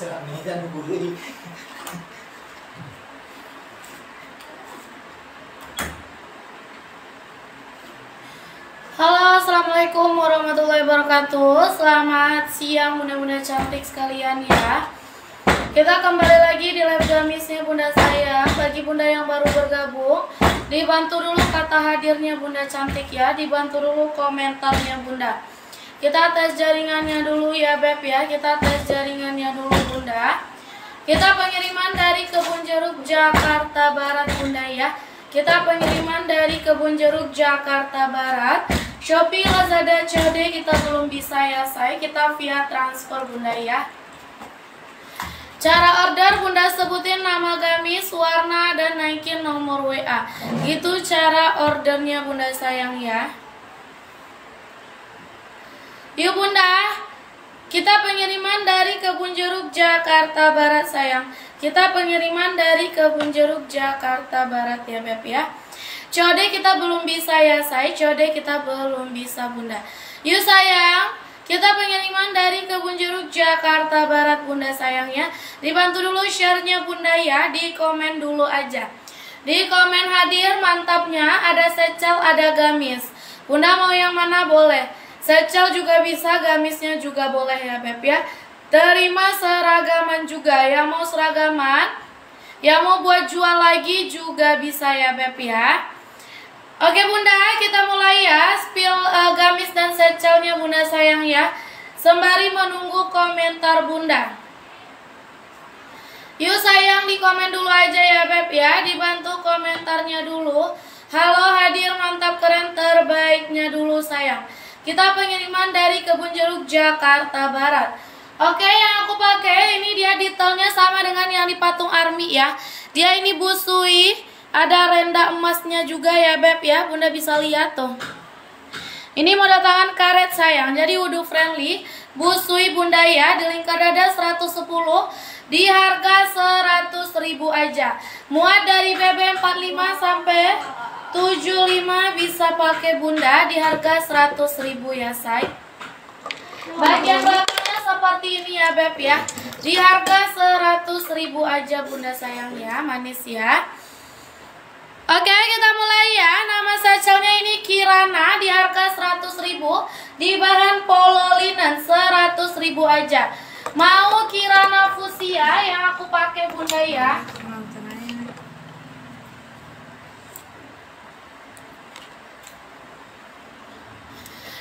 Halo, assalamualaikum warahmatullahi wabarakatuh. Selamat siang, bunda-bunda cantik sekalian ya. Kita kembali lagi di live gamisnya bunda saya. Bagi bunda yang baru bergabung, dibantu dulu kata hadirnya bunda cantik ya. Dibantu dulu komentarnya bunda. Kita tes jaringannya dulu ya beb ya. Kita tes jaringannya dulu bunda. Kita pengiriman dari Kebun Jeruk Jakarta Barat bunda ya. Kita pengiriman dari Kebun Jeruk Jakarta Barat. Shopee, Lazada, COD kita belum bisa ya say. Kita via transfer bunda ya. Cara order bunda sebutin nama gamis, warna, dan naikin nomor WA. Itu cara ordernya bunda sayang ya. Yuk bunda, kita pengiriman dari Kebun Jeruk Jakarta Barat sayang. Kita pengiriman dari Kebun Jeruk Jakarta Barat ya beb ya. Code kita belum bisa ya say, code kita belum bisa bunda. Yuk sayang, kita pengiriman dari Kebun Jeruk Jakarta Barat bunda sayang ya. Dibantu dulu share-nya bunda ya, di komen dulu aja. Di komen hadir mantapnya ada secel, ada gamis. Bunda mau yang mana boleh. Secel juga bisa, gamisnya juga boleh ya beb ya. Terima seragaman juga, yang mau seragaman, yang mau buat jual lagi juga bisa ya beb ya. Oke bunda, kita mulai ya spill uh, gamis dan secelnya bunda sayang ya. Sembari menunggu komentar bunda. Yuk sayang di komen dulu aja ya beb ya, dibantu komentarnya dulu. Halo hadir mantap keren terbaiknya dulu sayang. Kita pengiriman dari Kebun Jeruk Jakarta Barat. Oke, yang aku pakai ini dia detailnya sama dengan yang di patung army ya. Dia ini busui, ada renda emasnya juga ya beb ya. Bunda bisa lihat tuh. Ini model tangan karet sayang, jadi wudhu friendly. Busui bunda ya, di lingkar dada 110, di harga 100 ribu aja. Muat dari BB 45 sampai 75 bisa pakai bunda di harga 100 ribu ya say. Bagian belakangnya seperti ini ya beb ya. Di harga 100 ribu aja bunda sayang ya, manis ya. Oke kita mulai ya Nama sacelnya ini Kirana Di harga 100 ribu Di bahan polo linen 100 ribu aja Mau Kirana Fusia Yang aku pakai bunda ya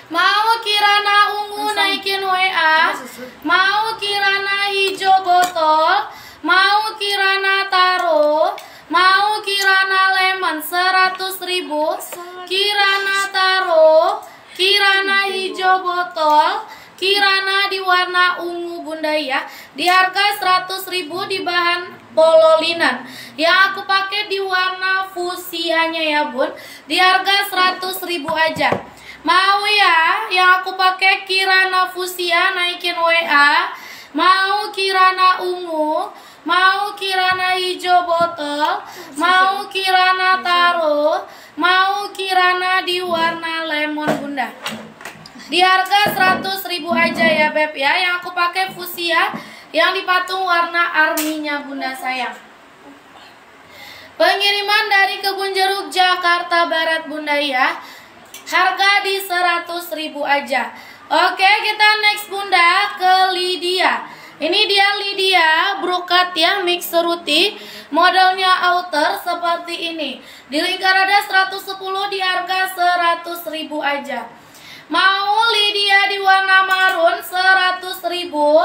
Mau Kirana ungu naikin WA Mau Kirana hijau botol? Mau Kirana taro? Mau Kirana lemon 100 ribu? Kirana taro? Kirana hijau. botol? Kirana di warna ungu bunda ya Di harga 100 ribu di bahan polo linen Yang aku pakai di warna fusianya ya bun. Di harga 100 ribu aja Mau ya yang aku pakai Kirana fusia naikin WA Mau Kirana ungu? Mau Kirana hijau botol, mau Kirana taro, mau Kirana di warna lemon bunda. Di harga 100 ribu aja ya beb ya, yang aku pakai fusia, yang dipatung warna arminya bunda sayang. Pengiriman dari Kebun Jeruk Jakarta Barat bunda ya, harga di 100 ribu aja. Oke kita next bunda ke Lydia. Ini dia Lydia brokat ya mix seruti modelnya outer seperti ini. Di lingkar ada 110 di harga 100 ribu aja. Mau Lydia di warna marun 100 ribu.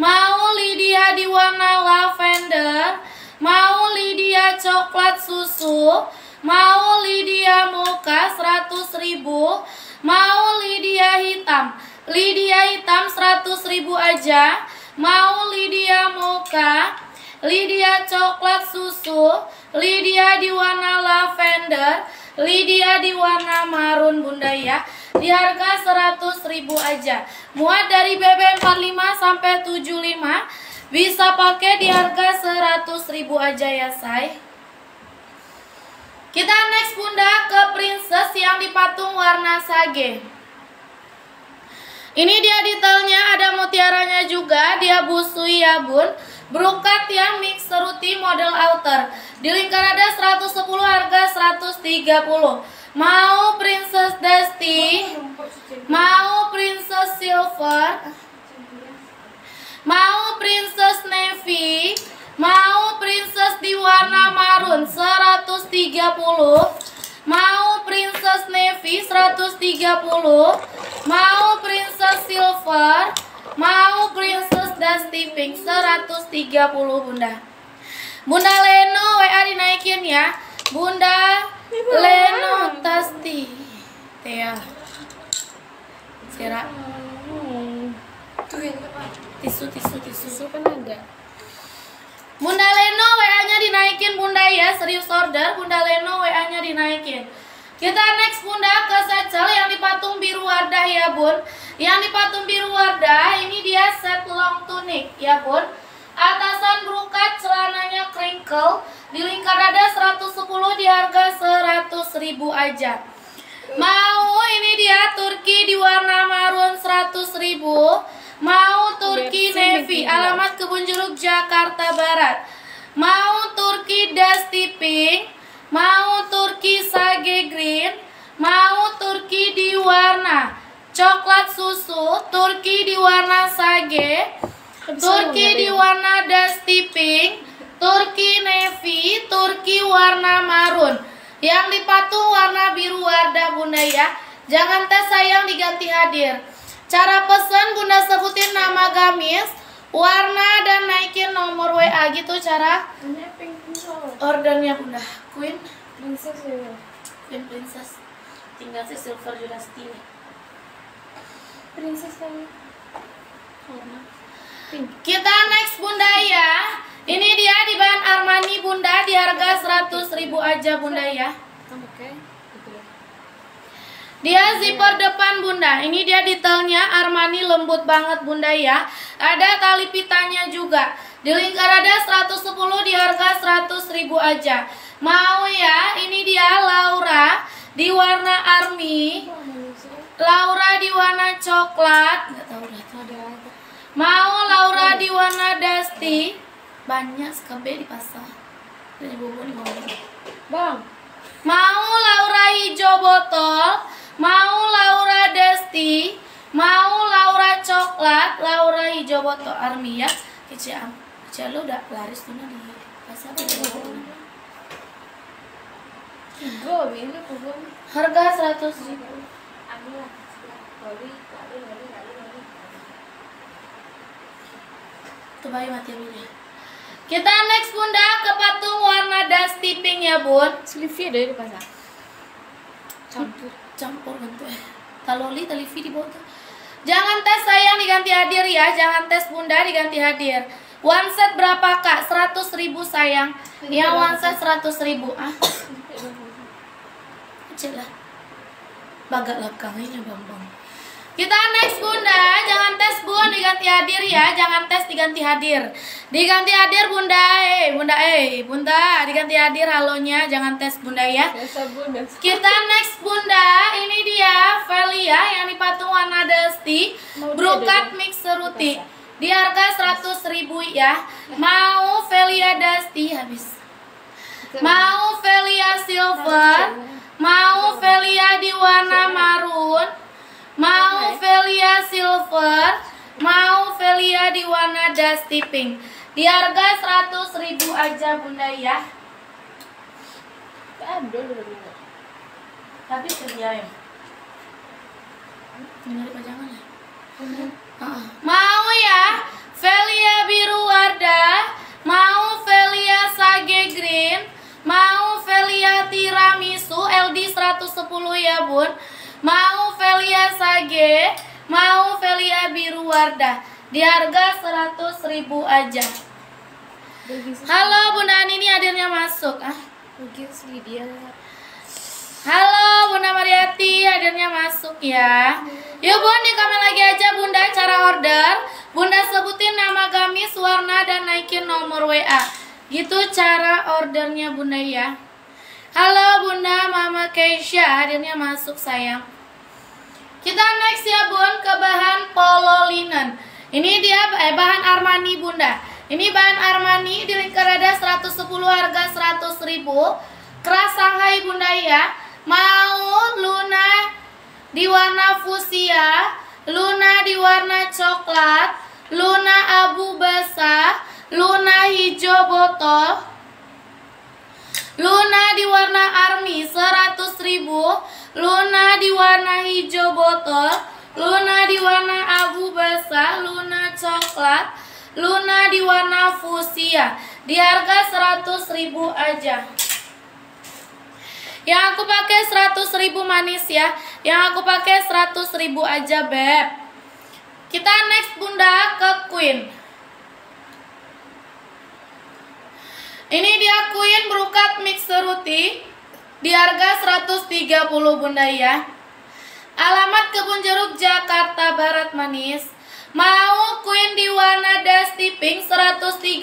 Mau Lydia di warna lavender. Mau Lydia coklat susu. Mau Lydia mocha 100 ribu. Mau Lydia hitam. Lydia hitam 100 ribu aja. Mau Lydia mocha, Lydia coklat susu, Lydia di warna lavender, Lydia di warna marun bunda ya. Di harga 100 ribu aja. Muat dari BB 45 sampai 75. Bisa pakai di harga 100 ribu aja ya say. Kita next bunda ke princess yang dipatung warna sage. Ini dia detailnya, ada mutiaranya juga, dia busui ya bun. Brokat ya mix seruti model outer. Di lingkar ada 110 harga 130. Mau Princess Dusty, mau Princess Silver, mau Princess Navy, mau Princess di warna marun 130. Mau Princess Navy 130 Mau Princess Silver Mau Princess Dusty Pink 130 Bunda. Bunda Leno WA dinaikin ya. Bunda Leno Dusty Tia Sira. Tisu tisu. Tisu kan ada Bunda Leno WA-nya dinaikin Bunda ya, serius order Bunda Leno WA-nya dinaikin. Kita next Bunda ke secel yang dipatung biru Wardah ya Bun. Yang dipatung biru Wardah ini dia set long tunic ya Bun. Atasan brokat, celananya crinkle, di lingkar dada 110 di harga 100 ribu aja. Mau ini dia Turki di warna marun 100 ribu. Mau Turki Navy, alamat Kebun Jeruk Jakarta Barat. Mau Turki Dusty Pink, mau Turki Sage Green, mau Turki di warna coklat susu, Turki di warna sage, Turki di warna Dusty Pink, Turki Navy, Turki warna marun. Yang dipatung warna biru wardah bunda ya. Jangan tes sayang diganti hadir. Cara pesan Bunda sebutin nama gamis, warna dan naikin nomor WA gitu cara ordernya Bunda. Queen, Princess ya. Queen Princess. Tinggal si Silver Dynasty nih. Princess. Warna. Pink. Kita next Bunda ya. Ini dia di bahan Armani Bunda di harga 100.000 aja Bunda ya. Oke. Dia zipper depan bunda. Ini dia detailnya. Armani lembut banget bunda ya. Ada tali pitanya juga. Di lingkar ada 110 di harga 100 ribu aja. Mau ya Ini dia Laura Di warna army. Laura di warna coklat. Mau Laura di warna dusty. Banyak sekali di pasar Dari nih Bang. Mau Laura hijau botol, mau Laura dusty, mau Laura coklat, Laura hijau botol army ya. Kecil kecil lu udah laris tuh di pasar ini puluh. Harga 100 ribu. Tuh bayi mati dulu Kita next bunda ke patung warna dusty pink ya bun. Sleeve ada di pasar. Campur campur bentuk eh. Taloli, talifi di bawah. Jangan tes sayang diganti hadir ya, jangan tes bunda diganti hadir. One set berapa kak? 100 ribu sayang. Yang one set 100 ribu ah. Kecil lah. Bagat lapkangnya bang bang. Kita next bunda, jangan tes bun. Diganti hadir ya, jangan tes diganti hadir. Diganti hadir bunda, eh bunda eh bunda. Diganti hadir halonya, jangan tes bunda ya. Kita next bunda, ini dia Velia yang dipatung warna dusty, brokat mix seruti. Di harga 100 ribu ya. Mau Velia dusty habis. Mau Velia silver, mau Velia di warna marun, mau Velia silver, mau Velia di warna dusty pink. Di harga 100.000 aja Bunda ya. Dulu. Tapi kerja ya. Pajangan ya? Mau ya? Velia biru Wardah, mau Velia sage green, mau Velia tiramisu LD 110 ya bun, mau Velia sage, mau Velia biru Wardah. Di harga 100.000 aja. Halo Bunda Ani, ini hadirnya masuk. Ah. Bugis Lydia. Halo Bunda Mariati, hadirnya masuk ya. Yuk Bun, di komen lagi aja Bunda cara order. Bunda sebutin nama gamis, warna, dan naikin nomor WA. Gitu cara ordernya Bunda ya. Halo Bunda, Mama Keisha, hadirnya masuk sayang. Kita next ya Bun ke bahan polo linen. Ini dia eh, bahan Armani Bunda. Ini bahan Armani di lingkar dada 110 harga 100 ribu. Keras Shanghai Bunda ya. Mau Luna di warna fusia, Luna di warna coklat, Luna abu basah, Luna hijau botol, Luna di warna army 100 ribu. Luna di warna hijau botol. Luna di warna abu basah. Luna coklat. Luna di warna fusia. Di harga 100 ribu aja. Yang aku pakai 100 ribu manis ya. Yang aku pakai 100 ribu aja beb. Kita next bunda ke queen Ini dia Queen Brukat Mix Seruti di harga 130 Bunda ya. Alamat Kebun Jeruk Jakarta Barat Manis. Mau Queen di warna dusty pink 130.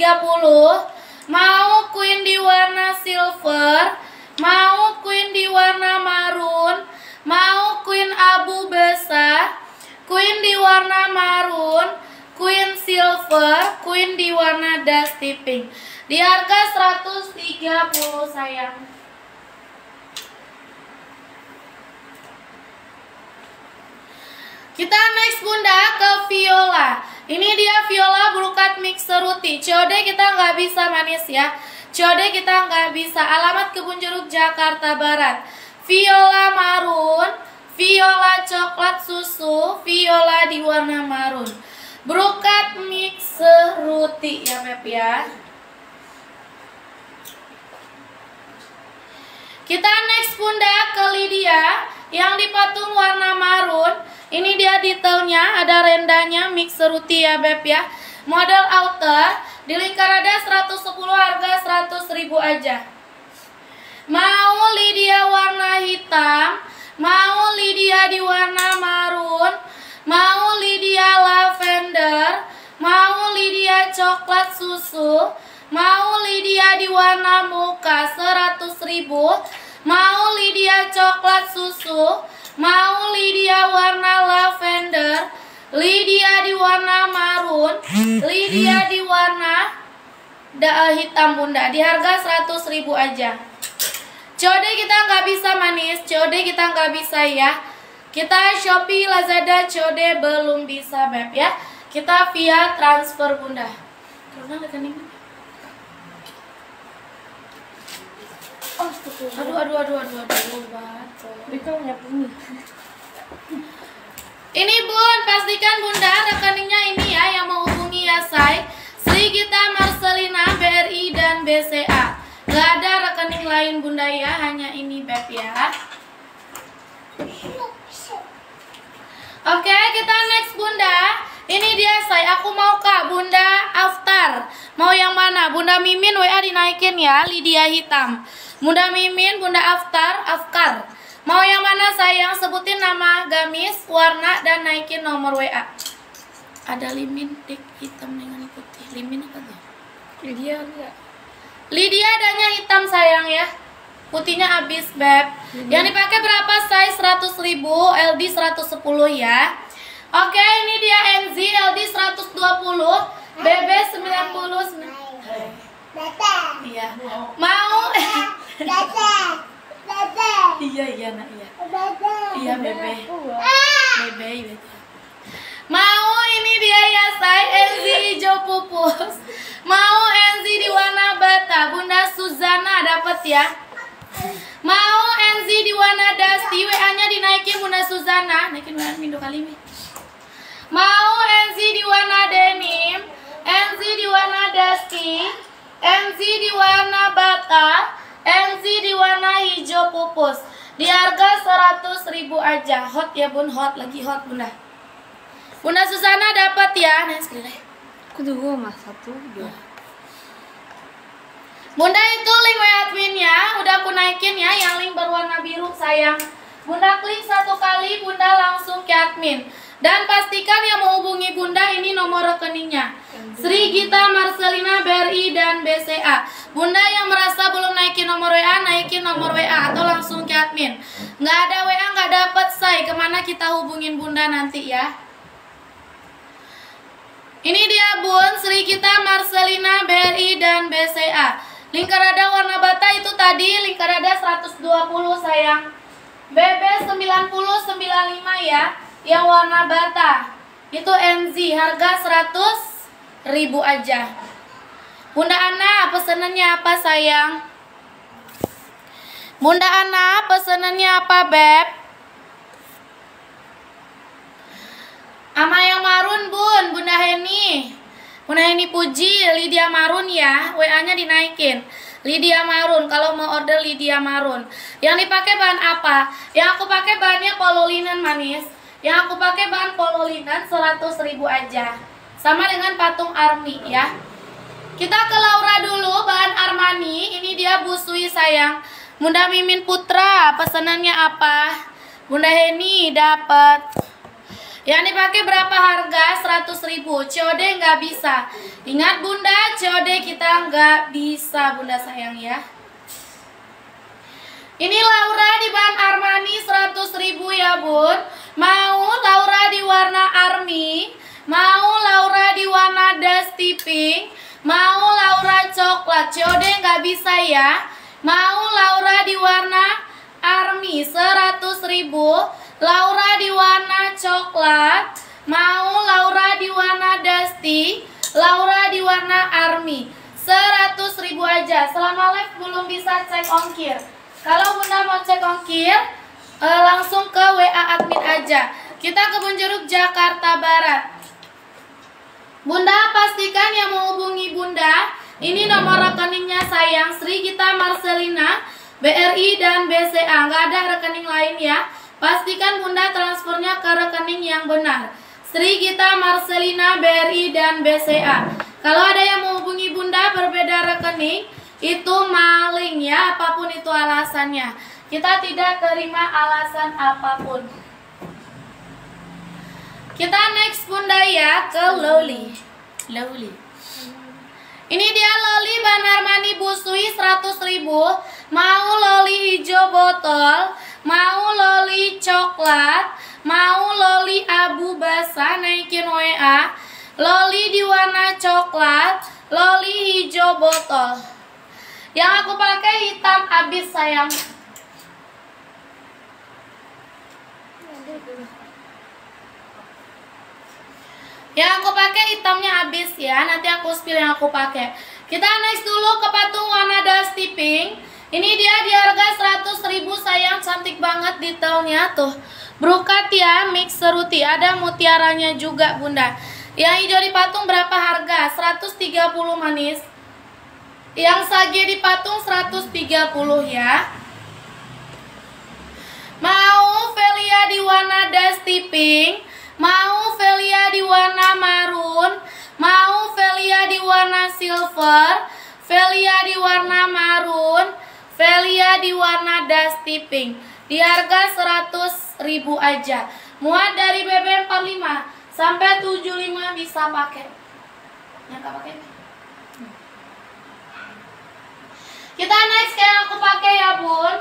Mau Queen di warna silver. Mau Queen di warna marun. Mau Queen abu basah. Queen di warna marun. Queen silver. Queen di warna dusty pink. Di harga 130 sayang. Kita next bunda ke Viola. Ini dia Viola Brukat Mix Seruti. COD kita nggak bisa manis ya. COD kita nggak bisa. Alamat Kebun Jeruk Jakarta Barat. Viola marun, viola coklat susu, viola di warna marun. Brukat Mix Seruti ya Beb ya. Kita next bunda ke Lydia yang di patung warna marun. Ini dia detailnya, ada rendanya mix seruti ya beb ya. Model outer di lingkar ada 110 harga 100 ribu aja. Mau Lydia warna hitam, mau Lydia di warna marun, mau Lydia lavender, mau Lydia coklat susu, mau Lydia di warna muka 100 ribu, mau Lydia coklat susu, mau Lydia warna lavender, Lydia di warna marun, Lydia di warna da, hitam bunda, di harga 100 ribu aja. COD kita nggak bisa manis, COD kita nggak bisa ya. Kita Shopee, Lazada, COD belum bisa beb ya. Kita via transfer bunda. Karena rekeningnya. Oh, aduh, aduh, aduh, aduh, aduh, batuk. Rika punya bunyi. Ini bun, pastikan bunda rekeningnya ini ya yang mau hubungi ya say. Sri Gita Marcelina, BRI dan BCA. Gak ada rekening lain bunda ya, hanya ini beb ya. Oke, kita next bunda. Ini dia say, aku mau kak bunda Aftar. Mau yang mana? Bunda Mimin WA dinaikin ya, Lydia hitam. Bunda Mimin, Bunda Aftar, Afkar. Mau yang mana sayang? Sebutin nama gamis, warna, dan naikin nomor WA. Ada limin dik hitam dengan putih. Limin apa tuh? Lydia enggak. Lydia adanya hitam sayang ya. Putihnya habis beb. Yang dipakai berapa size? 100 ribu, LD 110 ya. Oke, ini dia NZ LD 120, BB 90. Iya. Mau? iya iya nak iya. Iya bebe. Bebe bebe. Mau ini biaya saya Enzi hijau pupus. Mau Enzi di warna bata. Bunda Suzana dapat ya. Mau Enzi di warna dusty. WA-nya dinaikin Bunda Suzana. Naikin WA Mindo kali ini. Mau Enzi di warna denim. Enzi di warna dusty. Enzi di warna bata. Enzi di warna hijau pupus. Di harga 100 ribu aja. Hot ya bun, hot lagi hot bunda. Bunda Susana dapat ya. Nah, sekali. Aku tunggu mas satu dua. Bunda itu link WA adminnya udah aku naikin ya yang link berwarna biru sayang. Bunda klik satu kali, Bunda langsung ke admin. Dan pastikan yang mau hubungi Bunda ini nomor rekeningnya. Sri Gita Marcelina BRI dan BCA. Bunda yang merasa belum naikin nomor WA, naikin nomor WA atau langsung ke admin. Nggak ada WA, nggak dapat say. Ke mana kita hubungin Bunda nanti ya? Ini dia Bun, Sri Gita Marcelina BRI dan BCA. Lingkar dada warna bata itu tadi lingkar dada 120 sayang. BB 9095 ya, yang warna bata. Itu NZ harga 100 ribu aja. Bunda Ana pesenannya apa sayang? Bunda Ana pesenannya apa beb? Ama yang marun bun, Bunda Heni. Bunda Heni Puji, Lydia Marun ya, WA-nya dinaikin. Lydia Marun, kalau mau order Lydia Marun. Yang dipakai bahan apa? Yang aku pakai bahannya polo linen manis. Yang aku pakai bahan polo linen 100 ribu aja. Sama dengan patung Army ya. Kita ke Laura dulu, bahan Armani. Ini dia busui sayang. Bunda Mimin Putra, pesanannya apa? Bunda Heni dapat. Yang dipakai berapa harga? 100 ribu. COD nggak bisa. Ingat bunda, COD kita nggak bisa bunda sayang ya. Ini Laura di bahan Armani 100 ribu ya bun. Mau Laura di warna Army. Mau Laura di warna Dusty Pink. Mau Laura coklat. COD nggak bisa ya. Mau Laura di warna Army 100 ribu. Laura di warna coklat, mau Laura di warna dusty, Laura di warna army. 100 ribu aja. Selama live belum bisa cek ongkir. Kalau Bunda mau cek ongkir, eh, langsung ke WA admin aja. Kita ke Bunjeruk Jakarta Barat. Bunda pastikan yang mau hubungi Bunda, ini nomor rekeningnya sayang Sri Gita Marcelina, BRI dan BCA. Nggak ada rekening lain ya. Pastikan Bunda transfernya ke rekening yang benar. Sri Gita Marcelina BRI dan BCA. Kalau ada yang menghubungi Bunda berbeda rekening, itu maling ya, apa pun itu alasannya. Kita tidak terima alasan apa pun. Kita next Bunda ya ke Loli. Loli. Ini dia Loli Ban Armani Busui 100 ribu. Mau Loli hijau botol mau loli coklat, mau loli abu basah naikin WA, loli di warna coklat, loli hijau botol. Yang aku pakai hitam habis sayang. Yang aku pakai hitamnya habis ya. Nanti aku spill yang aku pakai. Kita next dulu ke patung warna dusty pink. Ini dia di harga 100 ribu sayang cantik banget detailnya tuh. Brokat ya, mix seruti. Ada mutiaranya juga bunda. Yang hijau di patung berapa harga? 130 manis. Yang sage di patung 130 ya. Mau Velia di warna dusty pink, mau Velia di warna marun, mau Velia di warna silver, Velia di warna marun, Velia di warna dusty pink. Di harga 100 ribu aja. Muat dari BB 45 sampai 75 bisa pakai. Yang pakai? Kita next yang aku pakai ya bun.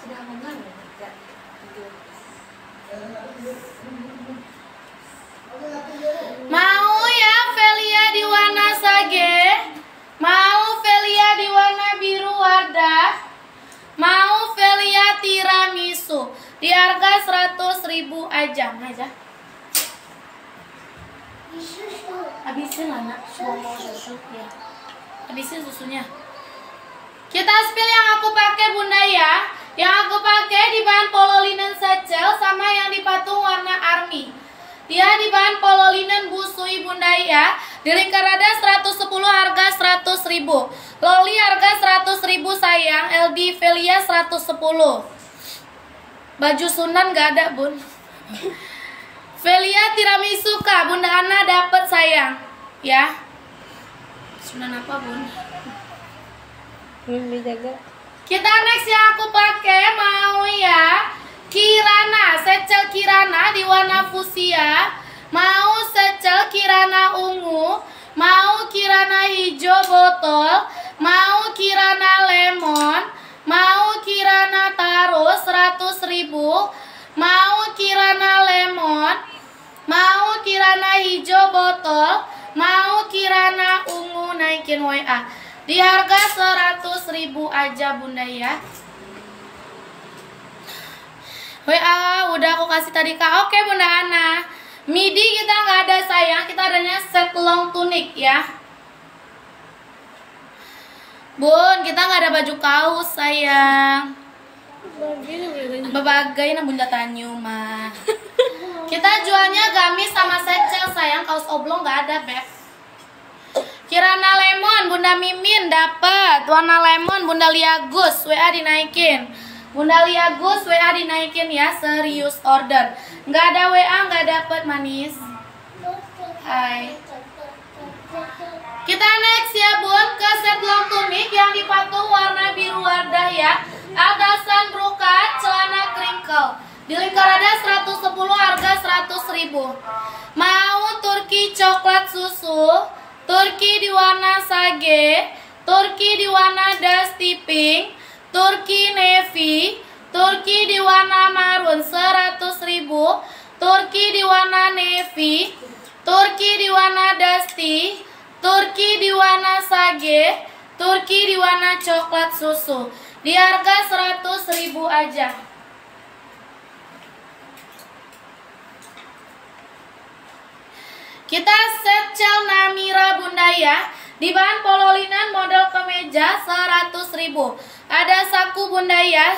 Sudah aman ya? Mau ya Velia di warna sage? Mau Velia di warna biru wardah? Mau Velia tiramisu? Di harga 100 ribu aja, aja. Habisin anak ya. Habisin susunya. Kita spill yang aku pakai bunda ya Yang aku pakai di bahan polo linen secel Sama yang dipatung warna army dia di bahan polo linen busui bunda ya. Di lingkar ada 110 harga 100 ribu. Loli harga 100 ribu sayang. LD Velia 110 Baju Sunan gak ada bun. Velia tiramisu kak. Bunda Ana dapat sayang. Ya. Sunan apa bun? Jaga. Kita next yang aku pakai mau ya Kirana di warna fusia. Mau secel Kirana ungu. Mau Kirana hijau botol. Mau Kirana lemon. Mau Kirana taro 100 ribu. Mau Kirana lemon. Mau Kirana hijau botol. Mau Kirana ungu naikin WA Di harga 100 ribu aja bunda ya WA udah aku kasih tadi kak Oke bunda Ana Midi kita nggak ada sayang Kita adanya set long tunic ya Bun, kita nggak ada baju kaos sayang. Berbagai nah bunda tanyu mah. Kita jualnya gamis sama secel sayang, kaos oblong nggak ada beb. Kirana lemon, bunda mimin dapat. Warna lemon, bunda liagus, WA dinaikin. Bunda liagus, WA dinaikin ya, serius order. Nggak ada WA, nggak dapat manis. Hai. Kita next ya bun ke set long tunic yang dipatung warna biru wardah ya Atasan brokat, celana crinkle Di lingkar ada 110 harga 100 ribu Mau turki coklat susu Turki di warna sage Turki di warna dusty pink Turki navy Turki di warna marun 100 ribu Turki di warna navy Turki di warna dusty Turki di warna sage, Turki di warna coklat susu. Di harga 100 ribu aja. Kita set Namira Bunda ya. Di bahan polo linen model kemeja 100 ribu. Ada saku Bunda ya.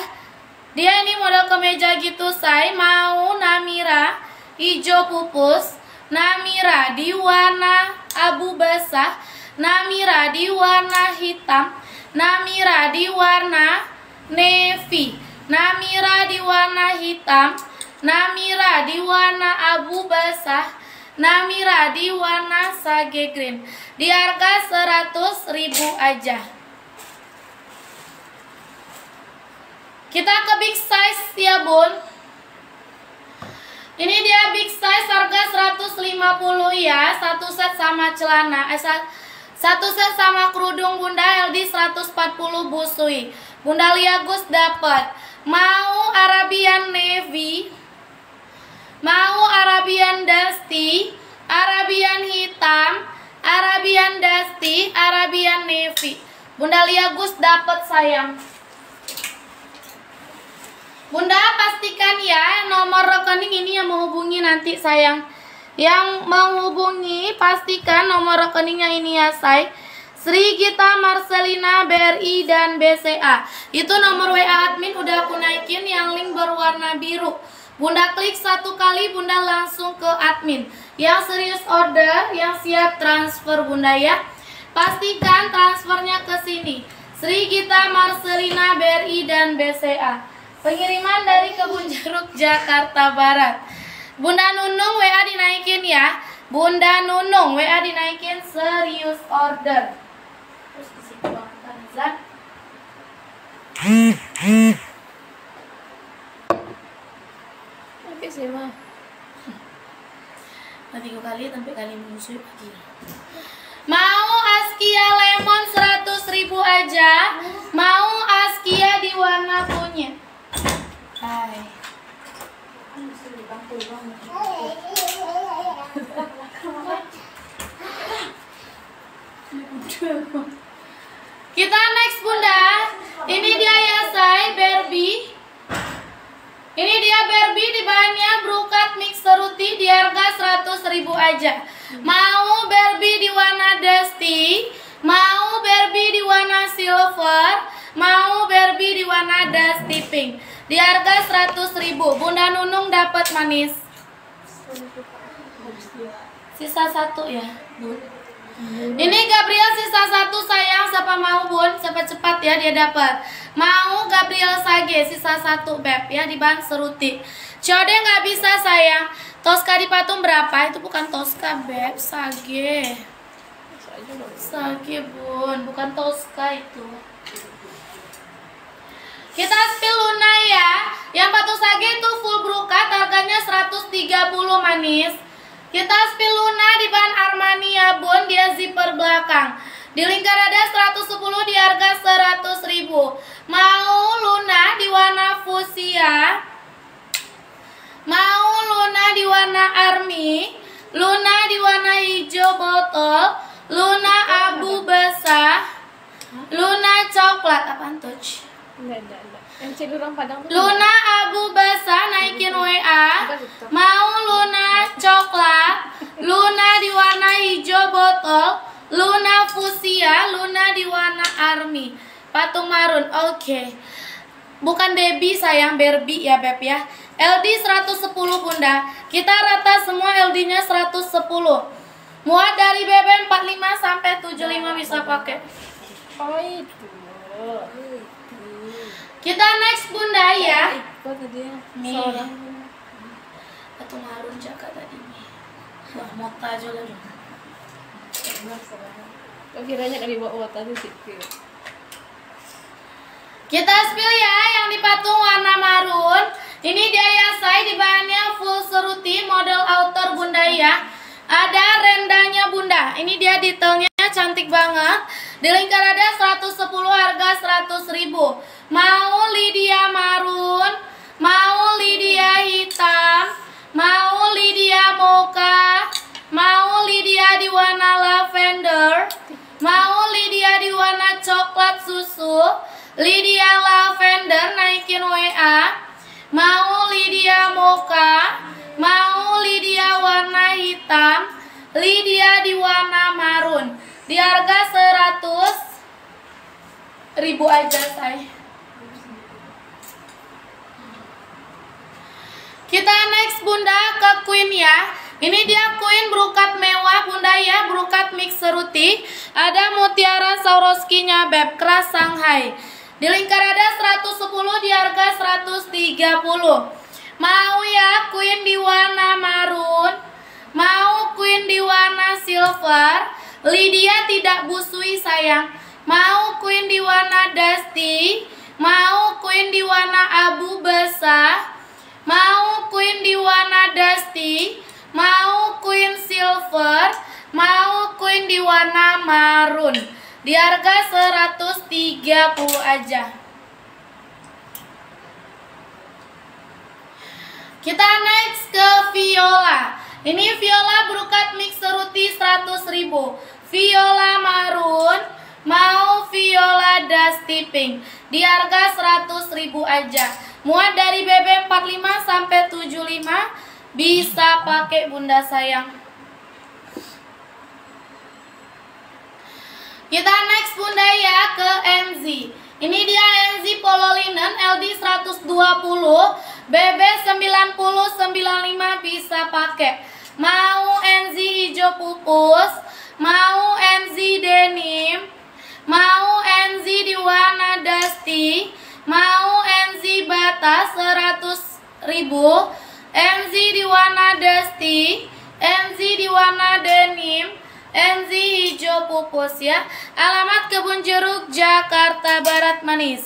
Dia ini model kemeja gitu say. Mau Namira hijau pupus. Namira di warna abu basah, Namira di warna hitam, Namira di warna navy, Namira di warna hitam, Namira di warna abu basah, Namira di warna sage green. Di harga 100 ribu aja. Kita ke big size ya bun. Ini dia big size harga 150 ya, satu set sama celana. Eh, satu set sama kerudung Bunda LD 140 busui. Bunda Liagus dapat. Mau Arabian navy, mau Arabian dusty, Arabian hitam, Arabian dusty, Arabian navy. Bunda Liagus dapat sayang. Bunda pastikan ya nomor rekening ini yang menghubungi nanti sayang. Yang menghubungi pastikan nomor rekeningnya ini ya say. Sri Gita Marcelina BRI dan BCA. Itu nomor WA admin udah aku naikin yang link berwarna biru. Bunda klik satu kali Bunda langsung ke admin. Yang serius order, yang siap transfer Bunda ya. Pastikan transfernya ke sini. Sri Gita Marcelina BRI dan BCA. Pengiriman dari Kebun Jeruk Jakarta Barat. Bunda Nunung WA dinaikin ya. Bunda Nunung WA dinaikin serius order. Terus di situ Zat. Oke sih mah. Gue kali sampai kali musuh lagi. Mau Askia lemon 100 ribu aja. Mau Askia di warna kunyit. Hai. Kita next bunda. Ini dia ya say Barbie. Ini dia Barbie di bahannya brokat mix seruti di harga 100 ribu aja. Mau Barbie di warna dusty, mau Barbie di warna silver, mau Barbie di warna dusty pink. Di harga 100 ribu. Bunda Nunung dapat manis. Sisa satu ya. Ini Gabriel sisa satu sayang siapa mau bun cepat-cepat ya dia dapat mau Sage sisa satu beb. Ya di bahan seruti Code nggak bisa sayang. Tosca di patung berapa? Itu bukan Tosca beb. Sage. Sage bun. Bukan Tosca itu. Kita spill Luna ya. Yang patung Sage itu full brokat harganya 130 manis. Kita spill Luna di bahan Armani ya bun, dia zipper belakang. Di lingkar ada 110 di harga 100 ribu. Mau Luna di warna fusia? Mau Luna di warna army? Luna di warna hijau botol? Luna abu basah? Luna coklat apa tuh Luna abu basah naikin WA Mau Luna coklat Luna di warna hijau botol Luna fusia Luna di warna army. Patung marun Oke. Bukan Debbie sayang Barbie ya Beb ya. LD 110 bunda. Kita rata semua LD nya 110 Muat dari BB 45 sampai 75 bisa pakai. Oh itu. Kita next bunda ya. Nih. seorang. Patung marun jaga tadi. Nih Wah mota aja lah dong Enak seorang. Kok kiranya kan dibawa tadi sih. Kita spill ya yang di patung warna marun. Ini dia Yasai di bahannya full seruti model outer bunda ya. Ada rendanya bunda. Ini dia detailnya cantik banget. Di lingkar ada 110 harga 100 ribu. Mau Lydia marun, mau Lydia hitam, mau Lydia mocha, mau Lydia di warna lavender, mau Lydia di warna coklat susu, Lydia lavender naikin WA, mau Lydia mocha, mau Lydia warna hitam, Lydia di warna marun. Di harga 100 ribu aja say. Kita next bunda ke Queen ya. Ini dia Queen brokat mewah bunda ya, brokat mix seruti. Ada mutiara Swarovski-nya beb keras Shanghai. Di lingkar ada 110 di harga 130. Mau ya Queen di warna marun, mau Queen di warna silver. Lydia tidak busui sayang. Mau Queen di warna dusty, mau Queen di warna abu basah, mau Queen di warna dusty, mau Queen silver, mau Queen di warna marun. Di harga 130 aja. Kita next ke Viola. Ini Viola brokat mix seruti 100 ribu. Viola marun, mau Viola dusty pink. Di harga 100 ribu aja. Muat dari BB 45 sampai 75 bisa pakai bunda sayang. Kita next bunda ya ke MZ. Ini dia MZ Polo Linen LD 120, BB 90 95 bisa pakai. Mau MZ hijau pupus, mau MZ denim, mau MZ di warna dusty, mau MZ bata 100 ribu, MZ di warna dusty, MZ di warna denim, MZ hijau pupus ya. Alamat Kebun Jeruk Jakarta Barat Manis.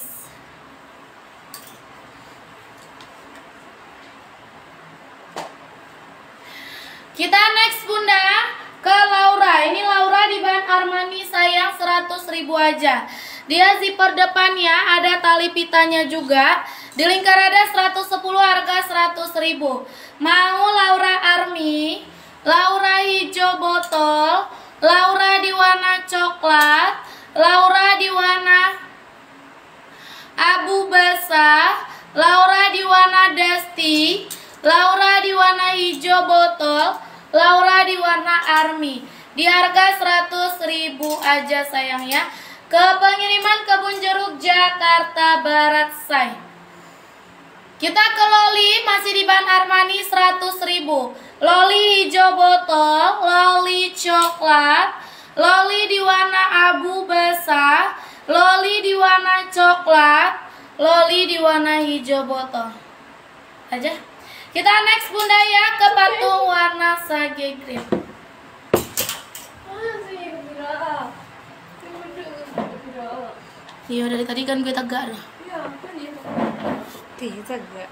Kita next bunda ke Laura. Ini Laura di bahan Armani sayang 100 ribu aja. Dia zipper depannya ada tali pitanya juga. Di lingkar ada 110 harga 100 ribu. Mau Laura Army, Laura hijau botol, Laura di warna coklat, Laura di warna abu basah, Laura di warna dusty, Laura di warna hijau botol, Laura di warna army. Di harga 100 ribu aja sayang ya. Ke pengiriman kebun jeruk Jakarta Barat say. Kita ke Loli masih di bahan Armani 100 ribu. Loli hijau botol, loli coklat, loli di warna abu basah, loli di warna coklat, loli di warna hijau botol. Aja. Kita next bunda ya ke patung warna sage green. Iya dari tadi kan gue tegak loh. Tidak enggak.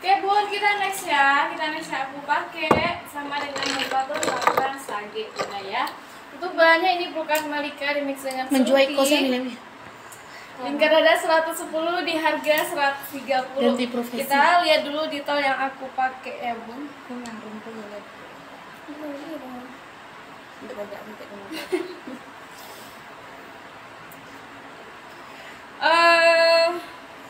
Oke bun, kita next ya. Kita next ya. Aku pakai sama dengan motor lakukan sage ya. Untuk bahannya ini bukan malika di mix dengan Menjual kosan ini. Lingkar ada 110 di harga 130. Ganti profesi. Kita lihat dulu detail yang aku pakai ya bun. eh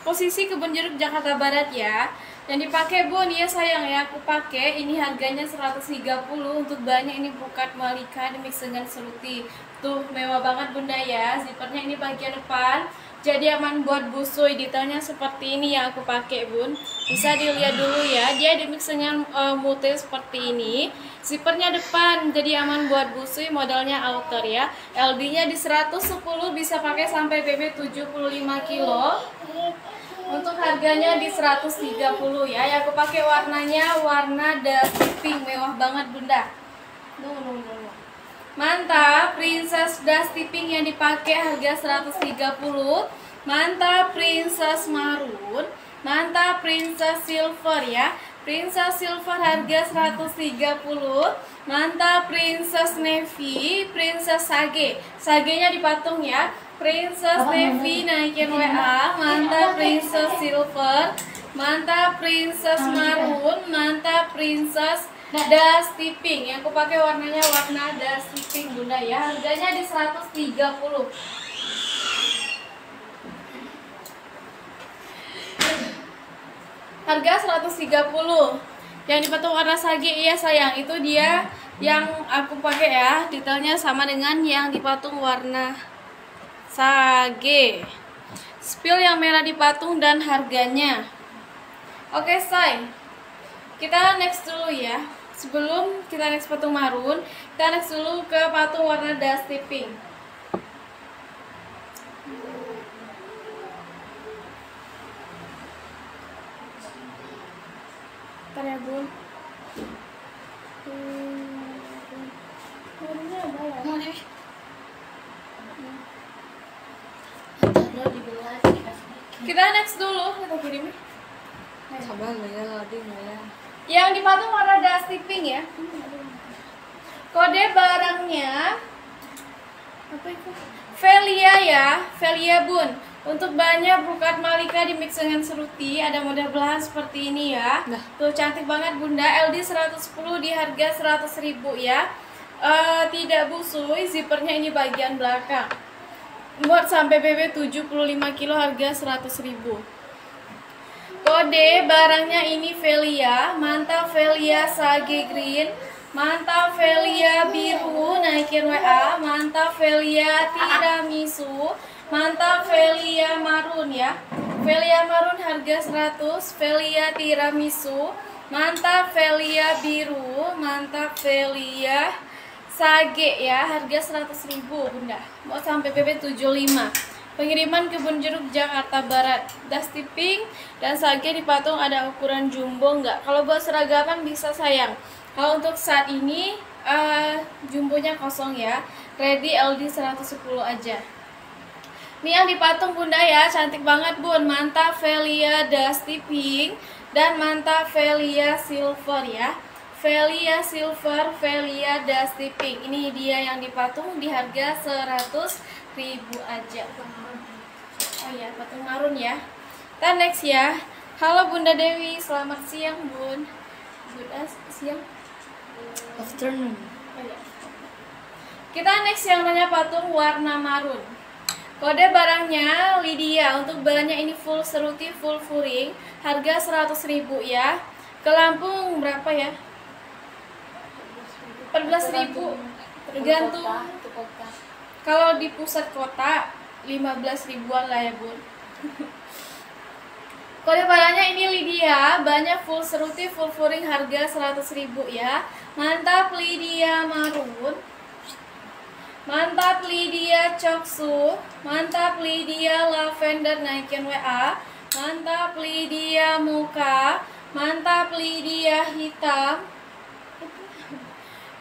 posisi kebun jeruk Jakarta Barat ya. Yang dipakai bun ya sayang ya aku pakai. Ini harganya 130 untuk banyak ini bukat malika di mix dengan seruti tuh mewah banget bunda ya. Zippernya ini bagian depan jadi aman buat busui. Detailnya seperti ini yang aku pakai bun. Bisa dilihat dulu ya. Dia di mix dengan eh, multi seperti ini. Zippernya depan jadi aman buat busui. Modelnya outer ya. LD nya di 110 bisa pakai sampai BB 75 kilo. Untuk harganya di 130 ya. Yang aku pakai warnanya warna dusty pink. Mewah banget Bunda. Nuh, nuh. Mantap, Princess Dusty Pink yang dipakai harga 130. Mantap, Princess Maroon. Mantap, Princess Silver ya. Princess Silver harga 130. Mantap, Princess Navy, Princess Sage. Sagenya dipatung ya. Princess Navy naikin WA. Mantap, Princess Silver. Mantap, Princess Maroon. Mantap, Princess Dusty Pink. Yang aku pakai warnanya warna Dusty Pink Bunda ya. Harganya di 130. Harga 130. Yang dipatung warna sage iya sayang. Itu dia yang aku pakai ya. Detailnya sama dengan yang dipatung warna sage. Spill yang merah dipatung dan harganya. Oke, say. Kita next dulu ya. Sebelum kita next patung marun, kita next dulu ke patung warna dusty pink. Bentar ya, Bun. Kita next dulu, kita kirim. Sabar lah ya, lagi nggak ya. Yang dipatung warna dusty pink ya. Kode barangnya apa itu? Velia ya, Velia Bun. Untuk banyak bukat malika di mix dengan seruti, ada model belahan seperti ini ya. Nah. Tuh cantik banget Bunda, LD 110 di harga 100 ribu ya. Eh, tidak busui, zippernya ini bagian belakang. Muat sampai BB 75 kilo harga 100 ribu. Kode barangnya ini Velia, mantap Velia Sage Green, mantap Velia biru naikin WA, mantap Velia tiramisu, mantap Velia marun ya. Velia marun harga 100, Velia tiramisu, mantap Velia biru, mantap Velia sage ya, harga 100.000 Bunda. Mau sampai BB 75. Pengiriman kebun jeruk Jakarta Barat. Dusty Pink dan sage dipatung ada ukuran jumbo enggak Kalau buat seragaman bisa sayang. Kalau untuk saat ini eh, jumbonya kosong ya. Ready LD 110 aja. Ini yang dipatung bunda ya. Cantik banget bun. Mantap Velia Dusty Pink Dan mantap Velia Silver ya. Velia Silver, Velia Dusty Pink Ini dia yang dipatung di harga 100 ribu aja Oh iya, patung marun ya Kita next ya Halo Bunda Dewi, selamat siang Bun. Good as- siang. Afternoon. Oh, iya. Kita next yang nanya patung warna marun. Kode barangnya Lydia untuk bahannya ini full seruti full furing harga 100.000 ya. Ke Lampung berapa ya? 14.000 tergantung. Kalau di pusat kota 15 ribuan lah ya bun. Kode barangnya ini Lydia, banyak full seruti, full furing harga 100 ribu ya? Mantap Lydia Marun. Mantap Lydia Coksu Mantap Lydia Lavender naikin WA Mantap Lydia Muka. Mantap Lydia Hitam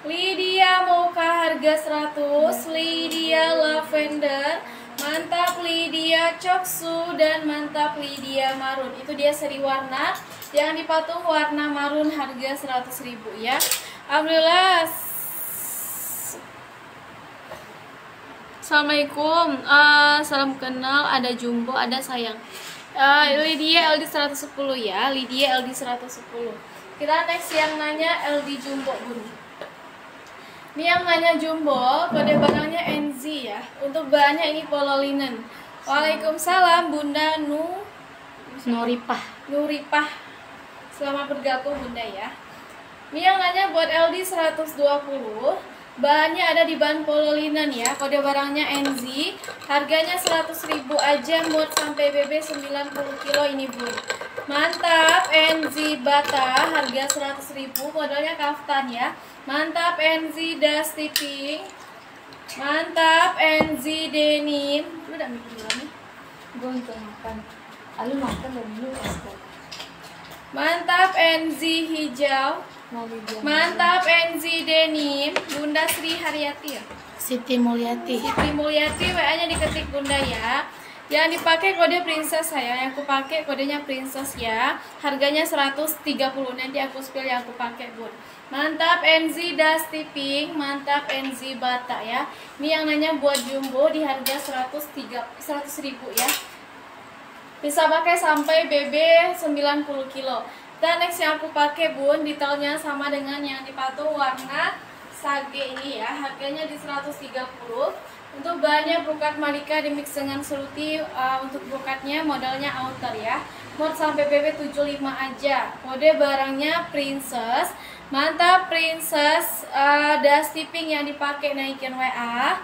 Lydia Mocha harga 100 Lydia Lavender Mantap Lydia Coksu dan mantap Lydia Marun. Itu dia seri warna. Yang dipatung warna marun harga 100.000 ya. Alhamdulillah. Assalamualaikum. Eh, Salam kenal Ada Jumbo Ada Sayang. Eh, Lydia LD 110 ya. Lydia LD 110 Kita next yang nanya LD Jumbo Bun ini yang nanya Jumbo, kode barangnya NZ ya. Untuk bahannya ini polo linen. Waalaikumsalam Bunda Nu Noripah. Nuripah. Selamat bergabung Bunda ya. Ini yang nanya buat LD 120. Bahannya ada di bahan polo linen ya. Kode barangnya NZ. Harganya 100.000 aja muat sampai BB 90 kilo ini Bun. Mantap NZ Bata harga 100.000 modalnya kaftan ya. Mantap NZ Dusty Pink. Mantap NZ Denim. Lu udah mikir belum nih? Gue untuk makan. Alu makan dan pasti. Mantap NZ hijau. Mantap NZ Denim. Bunda Sri Haryati ya. Siti Mulyati. Sri Mulyati WA-nya diketik Bunda ya. Yang dipakai kode princess saya, yang aku pakai kodenya princess ya. Harganya 130. Nanti aku spill yang aku pakai, Bun. Mantap NZ Dusty Pink, mantap NZ Bata ya. Ini yang nanya buat jumbo di harga 103 100 ribu ya. Bisa pakai sampai BB 90 kilo. Dan next yang aku pakai bun, detailnya sama dengan yang dipatung warna sage ini ya. Harganya di 130. Untuk bahannya brokat malika dimix dengan seruti. Uh, untuk brokatnya modalnya outer ya. Mod sampai BB 75 aja. Kode barangnya princess. Mantap princess. Uh, dusty pink yang dipakai naikin WA.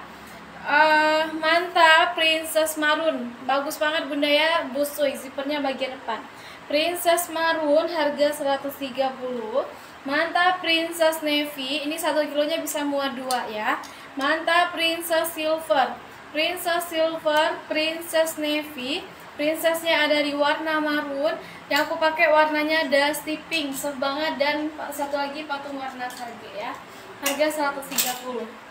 Eh, mantap Princess Marun bagus banget bunda ya busui zippernya bagian depan Princess Marun harga 130 mantap Princess Navy ini satu kilonya bisa muat dua ya. Mantap Princess Silver. Princess Silver Princess Navy. Princessnya ada di warna marun yang aku pakai warnanya dusty pink soft dan satu lagi patung warna sage ya. Harga 130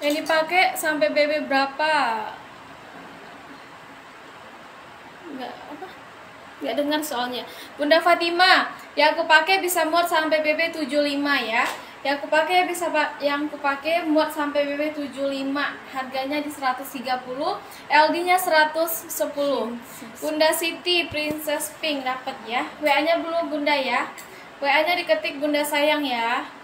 yang dipakai sampai BB berapa? Nggak apa? Nggak dengar soalnya. Bunda Fatima yang aku pakai bisa muat sampai BB 75 ya. Yang aku pakai bisa yang aku pakai muat sampai BB 75 harganya di 130 LD nya 110 Bunda Siti Princess Pink dapat ya. WA nya belum Bunda ya. WA nya diketik Bunda sayang ya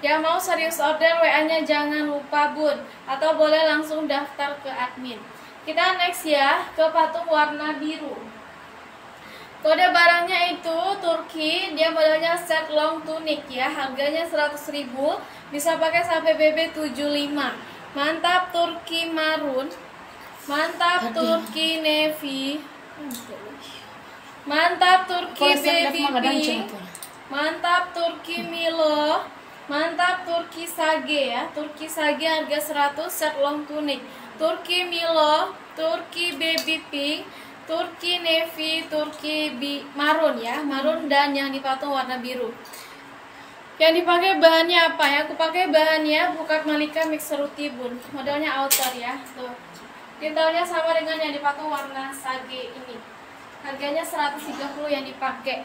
yang mau serius order WA-nya jangan lupa bun. Atau boleh langsung daftar ke admin. Kita next ya ke patung warna biru. Kode barangnya itu Turki Dia modelnya set long tunic ya. Harganya 100.000 Bisa pakai sampai BB 75 Mantap Turki marun. Mantap Turki navy. Mantap Turki baby pink. Mantap Turki Milo Mantap Turki Sage ya. Turki Sage harga 100 set long tunic. Turki Milo, Turki Baby Pink, Turki Navy, Turki bi marun ya. Marun dan yang dipatung warna biru. Yang dipakai bahannya apa ya? Aku pakai bahannya bukat Malika Mix Ruti Bun. Modelnya outer ya. Tuh. Detailnya sama dengan yang dipatung warna sage ini. Harganya 130 yang dipakai.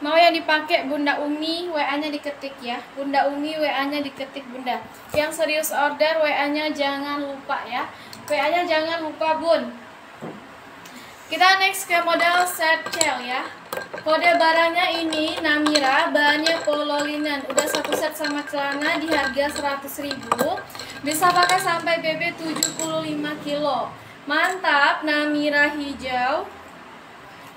Mau yang dipakai Bunda Umi, WA-nya diketik ya. Bunda Umi, WA-nya diketik Bunda. Yang serius order, WA-nya jangan lupa ya. WA-nya jangan lupa Bun. Kita next ke model set shell ya. Kode barangnya ini Namira, bahannya polo linen. Udah satu set sama celana di harga 100.000. Bisa pakai sampai BB 75 kilo. Mantap, Namira hijau.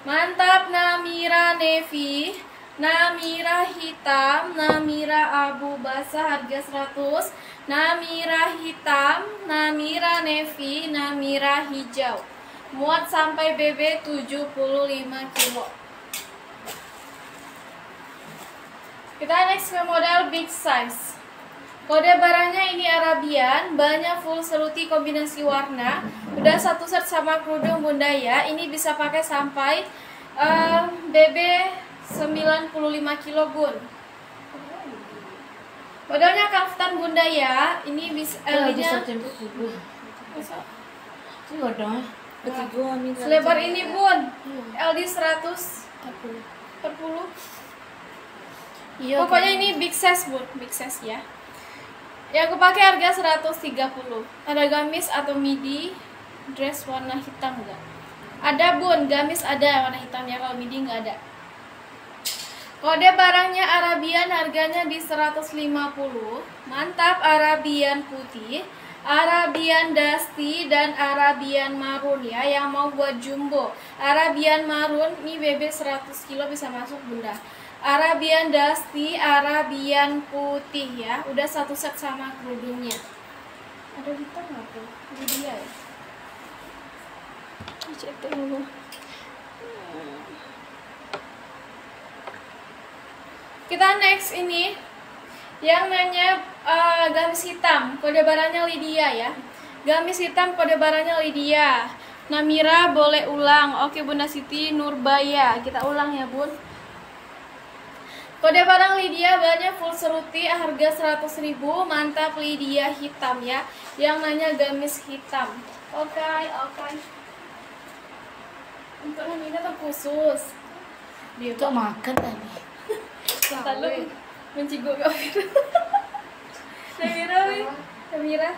Mantap Namira Navy Namira hitam. Namira abu basah harga 100 Namira hitam. Namira Navy Namira hijau. Muat sampai BB 75 kilo. Kita next ke model big size Kode barangnya ini Arabian, banyak full seruti kombinasi warna. Udah satu set sama kerudung bunda ya. Ini bisa pakai sampai uh, BB 95 kilo bun. Modelnya kaftan bunda ya. Ini bisa LD-nya selebar ini bun. LD 100 per puluh. Pokoknya ini big size bun, big size ya. Yang aku pakai harga 130. Ada gamis atau midi, dress warna hitam enggak? Ada bun, gamis ada warna hitamnya kalau midi enggak ada. Kode barangnya Arabian harganya di 150. Mantap Arabian putih, Arabian dusty dan Arabian marun ya yang mau buat jumbo. Arabian marun ini BB 100 kilo bisa masuk Bunda. Arabian Dusty, Arabian putih ya. Udah satu set sama kerudungnya. Ada hitam nggak tuh? Ini dia ya. Dulu. Kita next ini yang nanya uh, gamis hitam, kode barangnya Lydia ya. Gamis hitam kode barangnya Lydia. Namira boleh ulang. Oke Bunda Siti Nurbaya. Kita ulang ya Bun. Kode barang Lydia banyak full seruti harga 100.000 mantap Lydia hitam ya. Yang nanya gamis hitam. Oke okay, oke okay. untuk tuh khusus. Dia tuh makan tadi? Lalu menciguk kau Namira Namira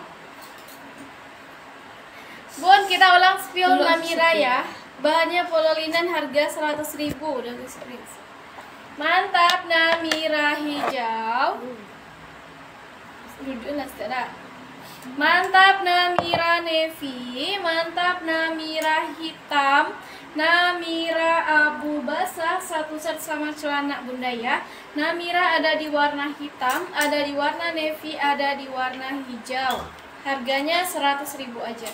Bun kita ulang spill Namira ya. Bahannya polo linen harga 100.000 udah screenshot Mantap Namira hijau. Duduk Nastara. Mantap Namira navy, mantap Namira hitam, Namira abu basah satu set sama celana bunda ya. Namira ada di warna hitam, ada di warna navy, ada di warna hijau. Harganya 100.000 aja.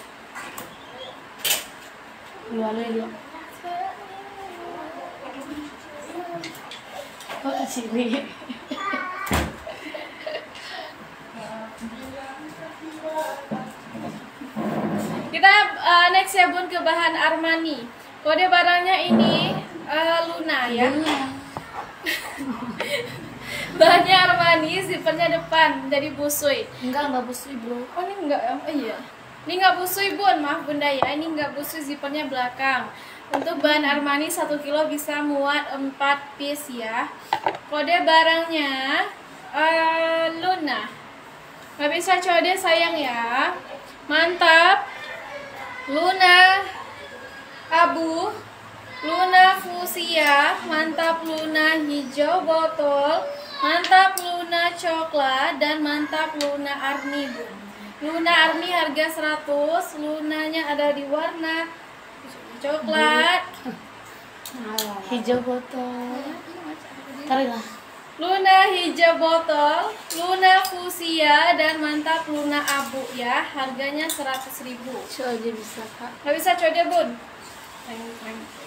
Luar kok di sini. Kita uh, next ya bun ke bahan Armani. Kode barangnya ini uh, Luna ya. Bahannya Armani zippernya depan jadi busui. Enggak enggak busui bro. Oh ini enggak ya oh iya. Ini enggak busui bun. Maaf bunda ya. Ini enggak busui zippernya belakang untuk bahan Armani 1 kilo bisa muat 4 piece ya. Kode barangnya uh, Luna. Gak bisa code sayang ya. Mantap. Luna abu. Luna fusia. Mantap Luna hijau botol. Mantap Luna coklat dan mantap Luna army bu. Luna army harga 100. Lunanya ada di warna coklat hijau botol tarik lah Luna hijau botol, Luna fusia dan mantap Luna abu ya. Harganya 100.000 ribu. aja bisa kak. Gak bisa code bun.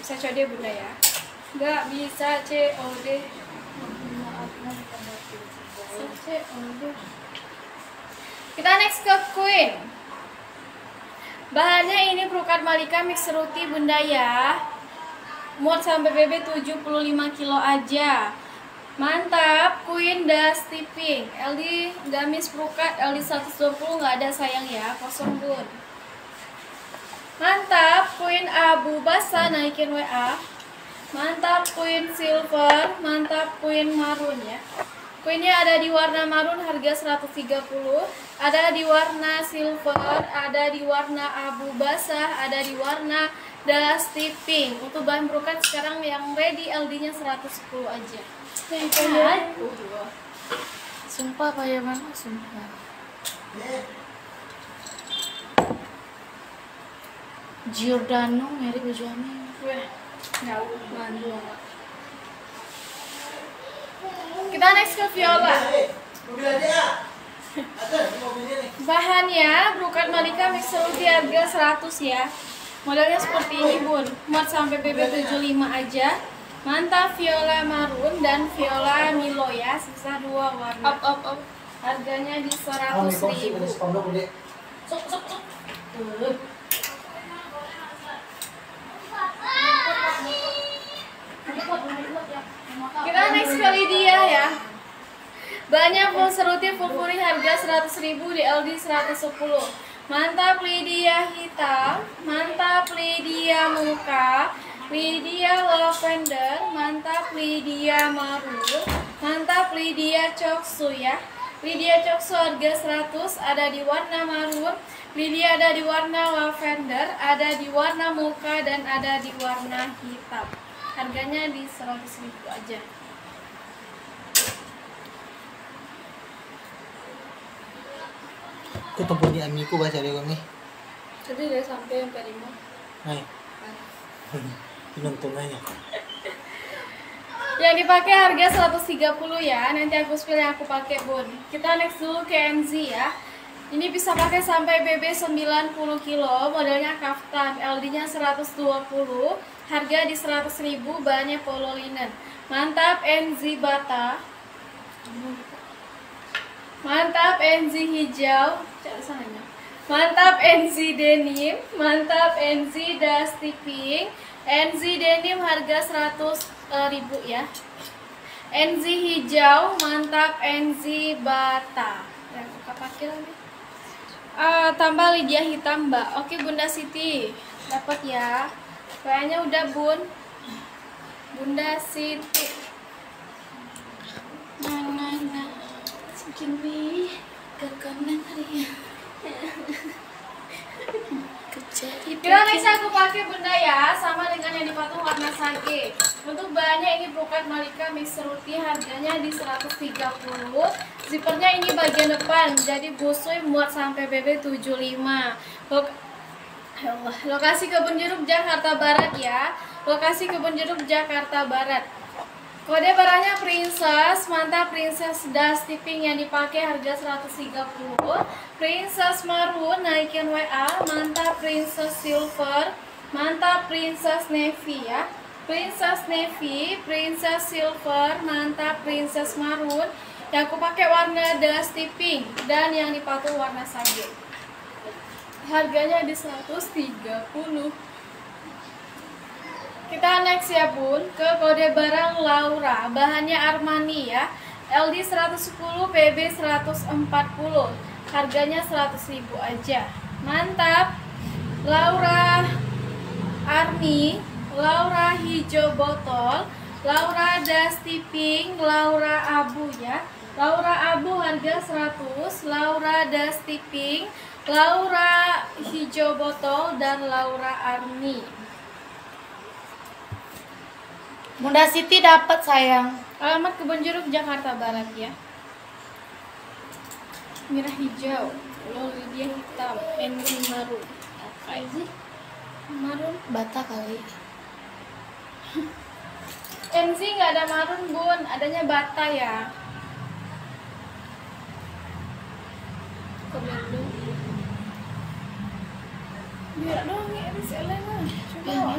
Bisa code bunda ya. Gak bisa. COD. Kita next ke Queen. Bahannya ini perukat Malika mix roti bunda ya. Muat sampai BB 75 kilo aja. Mantap, Queen Dusty Pink LD gamis perukat LD 120 nggak ada sayang ya, kosong bun. Mantap, Queen Abu Basah naikin WA Mantap Queen Silver, mantap Queen Marun ya. Queennya ada di warna marun harga 130, ada di warna silver, ada di warna abu basah, ada di warna dusty pink. Untuk bahan brokat sekarang yang ready LD-nya 110 aja. Sumpah Pak Yaman, sumpah. Giordano, Mary Bejani. Weh, jauh mandu Kita next ke Viola. Mobil aja ya. Bahannya brokat Malika mixer di harga 100 ya. Modelnya seperti ini bun, muat sampai BB75 aja. Mantap Viola Marun dan Viola Milo ya, sisa dua warna. Up, up, up. Harganya di Oh, 100 nih kongsi ribu. ada sepondok gede. Sok, sok, sok. Tuh. Kita next ke Lydia ya. Banyak full seruti full puri harga 100 ribu di LD 110. Mantap Lydia hitam, mantap Lydia muka, Lydia lavender, mantap Lydia marun, mantap Lydia coksu ya. Lydia coksu harga 100 ada di warna marun, Lydia ada di warna lavender, ada di warna muka dan ada di warna hitam. Harganya di 100 ribu aja. Tempuh di amiku bahasa dia nih. Tadi udah sampai yang lima. Hai. Penonton aja. Yang dipakai harga 130 ya. Nanti aku spill yang aku pakai, Bun. Kita next dulu ke MZ ya. Ini bisa pakai sampai BB 90 kilo, modelnya kaftan, LD-nya 120, harga di 100.000, bahannya polo linen. Mantap NZ Bata. Mantap NZ hijau. Sananya. Mantap NZ denim, mantap NZ dusty pink. NZ denim harga 100 eh, ribu ya. NZ hijau, mantap NZ bata. Ya, buka pakai lagi. Ah, tambah Lydia hitam, Mbak. Oke, Bunda Siti. Dapat ya. Kayaknya udah, Bun. Bunda Siti. Nah, nah, nah. Sikimbi. Kekonan hari ya. Kita next aku pakai bunda ya, sama dengan yang dipatung warna sage. Untuk bahannya ini brokat Malika mix ruti, harganya di 130. Zippernya ini bagian depan, jadi busui muat sampai BB 75. Lok Ya lokasi kebun jeruk Jakarta Barat ya. Lokasi kebun jeruk Jakarta Barat. Kode barangnya Princess, mantap Princess Dusty Pink yang dipakai harga 130 Princess Maroon naikin WA, mantap Princess Silver Mantap Princess Navy ya. Princess Navy, Princess Silver, mantap Princess Maroon. Yang aku pakai warna Dusty Pink dan yang dipakai warna sage Harganya di 130 kita next ya bun. Ke kode barang Laura. Bahannya Armani ya. LD 110 PB 140 Harganya 100 ribu aja. Mantap. Laura Arni Laura hijau botol Laura dusty pink Laura abu ya. Laura abu harga 100 Laura dusty pink Laura hijau botol dan Laura Arni Bunda Siti dapat sayang. Alamat Kebun Jeruk Jakarta Barat ya. Merah hijau, loli dia hitam, Enri marun. Apa sih? Marun bata kali. NZ nggak ada marun bun, adanya bata ya. Komando. Biar dong ya, ini selena. Coba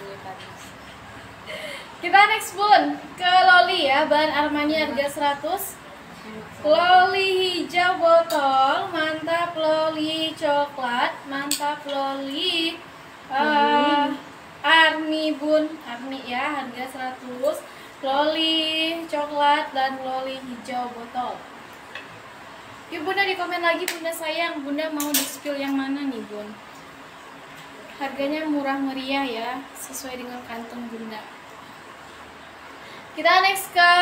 gue panas. Kita next bun ke loli ya, bahan Armani harga 100. Loli hijau botol, mantap loli coklat, mantap loli eh, Arni bun, Arni ya harga 100. Loli coklat dan loli hijau botol. Yuk bunda di komen lagi bunda sayang, bunda mau di spill yang mana nih bun? Harganya murah meriah ya sesuai dengan kantong bunda. Kita next ke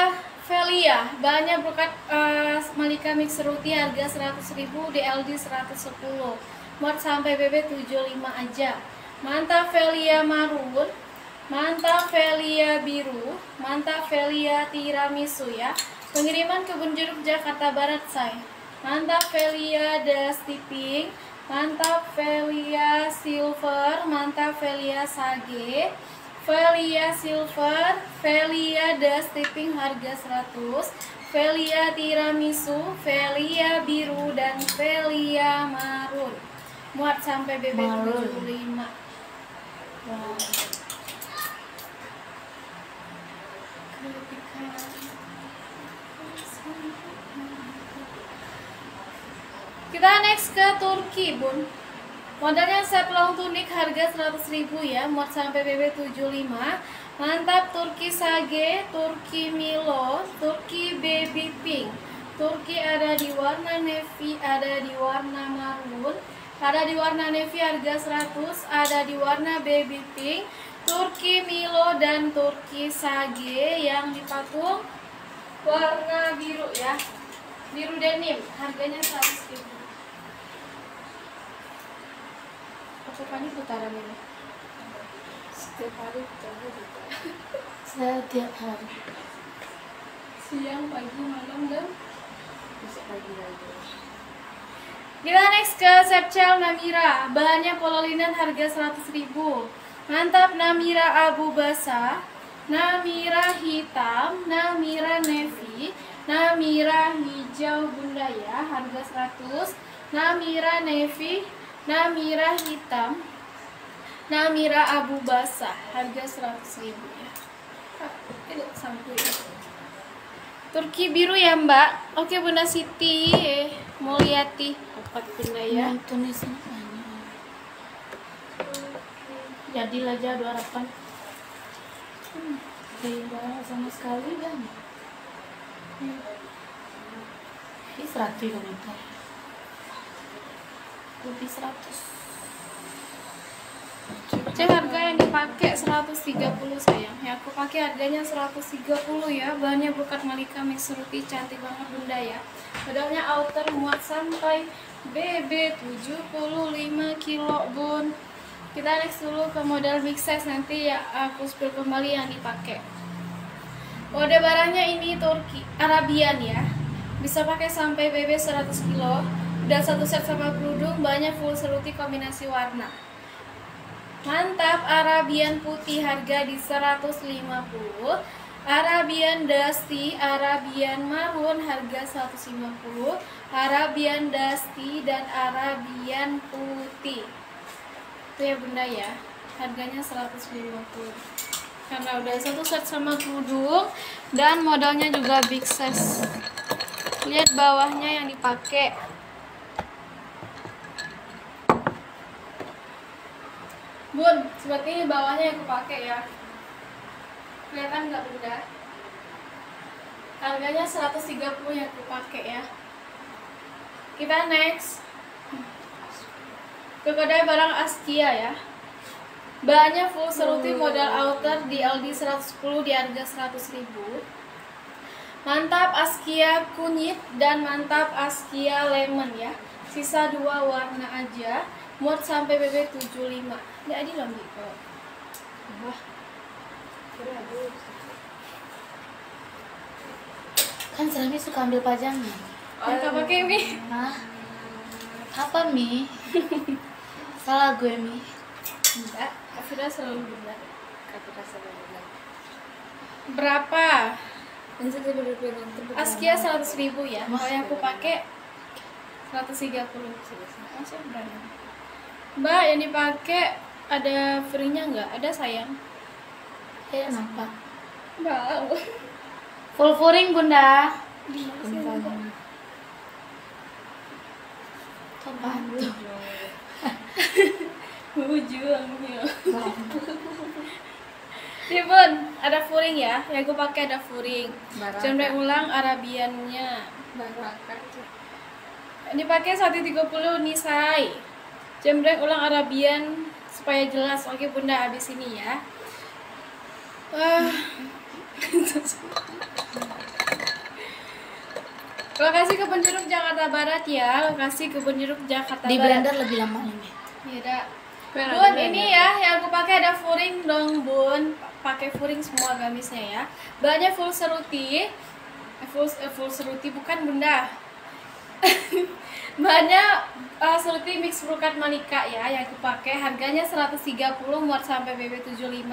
Velia. Bahannya berkat eh, Malika Mix Ruti harga 100.000 DLD 110 mod sampai BB 75 aja. Mantap Velia Marun. Mantap Velia Biru. Mantap Velia Tiramisu ya. Pengiriman kebun jeruk Jakarta Barat say. Mantap Velia Dusty Pink mantap Velia Silver mantap Velia Sage Velia Silver, Velia Dusty Pink harga 100, Velia Tiramisu, Velia Biru dan Velia Marun. Muat sampai BB Marun. 75. Wow. Kita next ke Turki, Bun. Modelnya set long tunik harga 100.000 ya, muat sampai BB 75. Mantap Turki Sage, Turki Milo, Turki Baby Pink. Turki ada di warna navy, ada di warna marun, ada di warna navy harga 100, ada di warna baby pink, Turki Milo dan Turki Sage yang dipatung warna biru ya. Biru denim, harganya 100.000. Kan putaran ini. Setiap hari juga. Setiap hari. Siang, pagi, malam dan Bisa pagi lagi. Kita next ke Sepcel Namira. Bahannya pololinan harga 100.000. Mantap Namira abu basah, Namira hitam, Namira navy, Namira hijau bunda ya, harga 100. Namira navy, Namira hitam, Namira abu basah, harga 100.000 ya. Ah, Ini sampai. Turki biru ya mbak Oke bunda Siti Mulyati Empat bunda ya Yang tulisan banyak. Jadilah aja dua harapan. Hmm, Tidak sama sekali kan. Ini seratus komentar. Lebih seratus. Cek harga yang dipakai 130 sayang. Ya aku pakai harganya 130 ya. Bahannya bukat Malika Mix Ruti Cantik banget bunda ya. Modelnya outer muat sampai BB 75 kilo bun. Kita next dulu ke model big size Nanti ya aku spill kembali yang dipakai. Kode barangnya ini Turki Arabian ya. Bisa pakai sampai BB 100 kilo Udah satu set sama kerudung Banyak full seruti kombinasi warna Mantap, Arabian putih harga di 150. Arabian Dusty, Arabian Marun harga 150. Arabian Dusty dan Arabian putih. Itu ya bunda ya. Harganya 150. Karena udah satu set sama kerudung dan modelnya juga big size. Lihat bawahnya yang dipakai. Bun, seperti ini bawahnya yang aku pakai ya. Kelihatan nggak bunda? Harganya 130 yang aku pakai ya. Kita next ke kedai barang Askia ya. Bahannya full seruti modal outer di LD 110 di harga 100.000. Mantap Askia kunyit dan mantap Askia lemon ya. Sisa dua warna aja. Mod sampai BB 75. Nggak adil loh, Bi. Wah, Kan Selami suka ambil pajangan. yang kau pakai Mi? Hah? Apa Mi? Salah gue Mi. Enggak, Afira selalu benar. Kata rasa benar. Berapa? Askia 100 ribu ya. Kalau yang aku pakai 130. Masih berani. Mbak, yang dipakai ada free-nya nggak? Ada sayang. Eh, kenapa? Mbak. Full furing bunda. Bantu. Ujungnya. Ribun, ada furing ya. Yang aku pakai ada furing. Jembrek ulang Arabiannya. Ini pakai 130 Nisai. Jembrek ulang Arabian supaya jelas oke bunda habis ini ya Ah. lokasi kebun jeruk Jakarta Barat ya lokasi kebun jeruk Jakarta Di Barat blender lebih lama ini. Iya, Bun, ini ya yang aku pakai ada furing dong, Bun. Pakai furing semua gamisnya ya. Bahannya full seruti. Full eh, full seruti bukan, Bunda. Bahannya eh, seruti mix brokat malika ya yang aku pakai. Harganya 130 muat sampai BB75.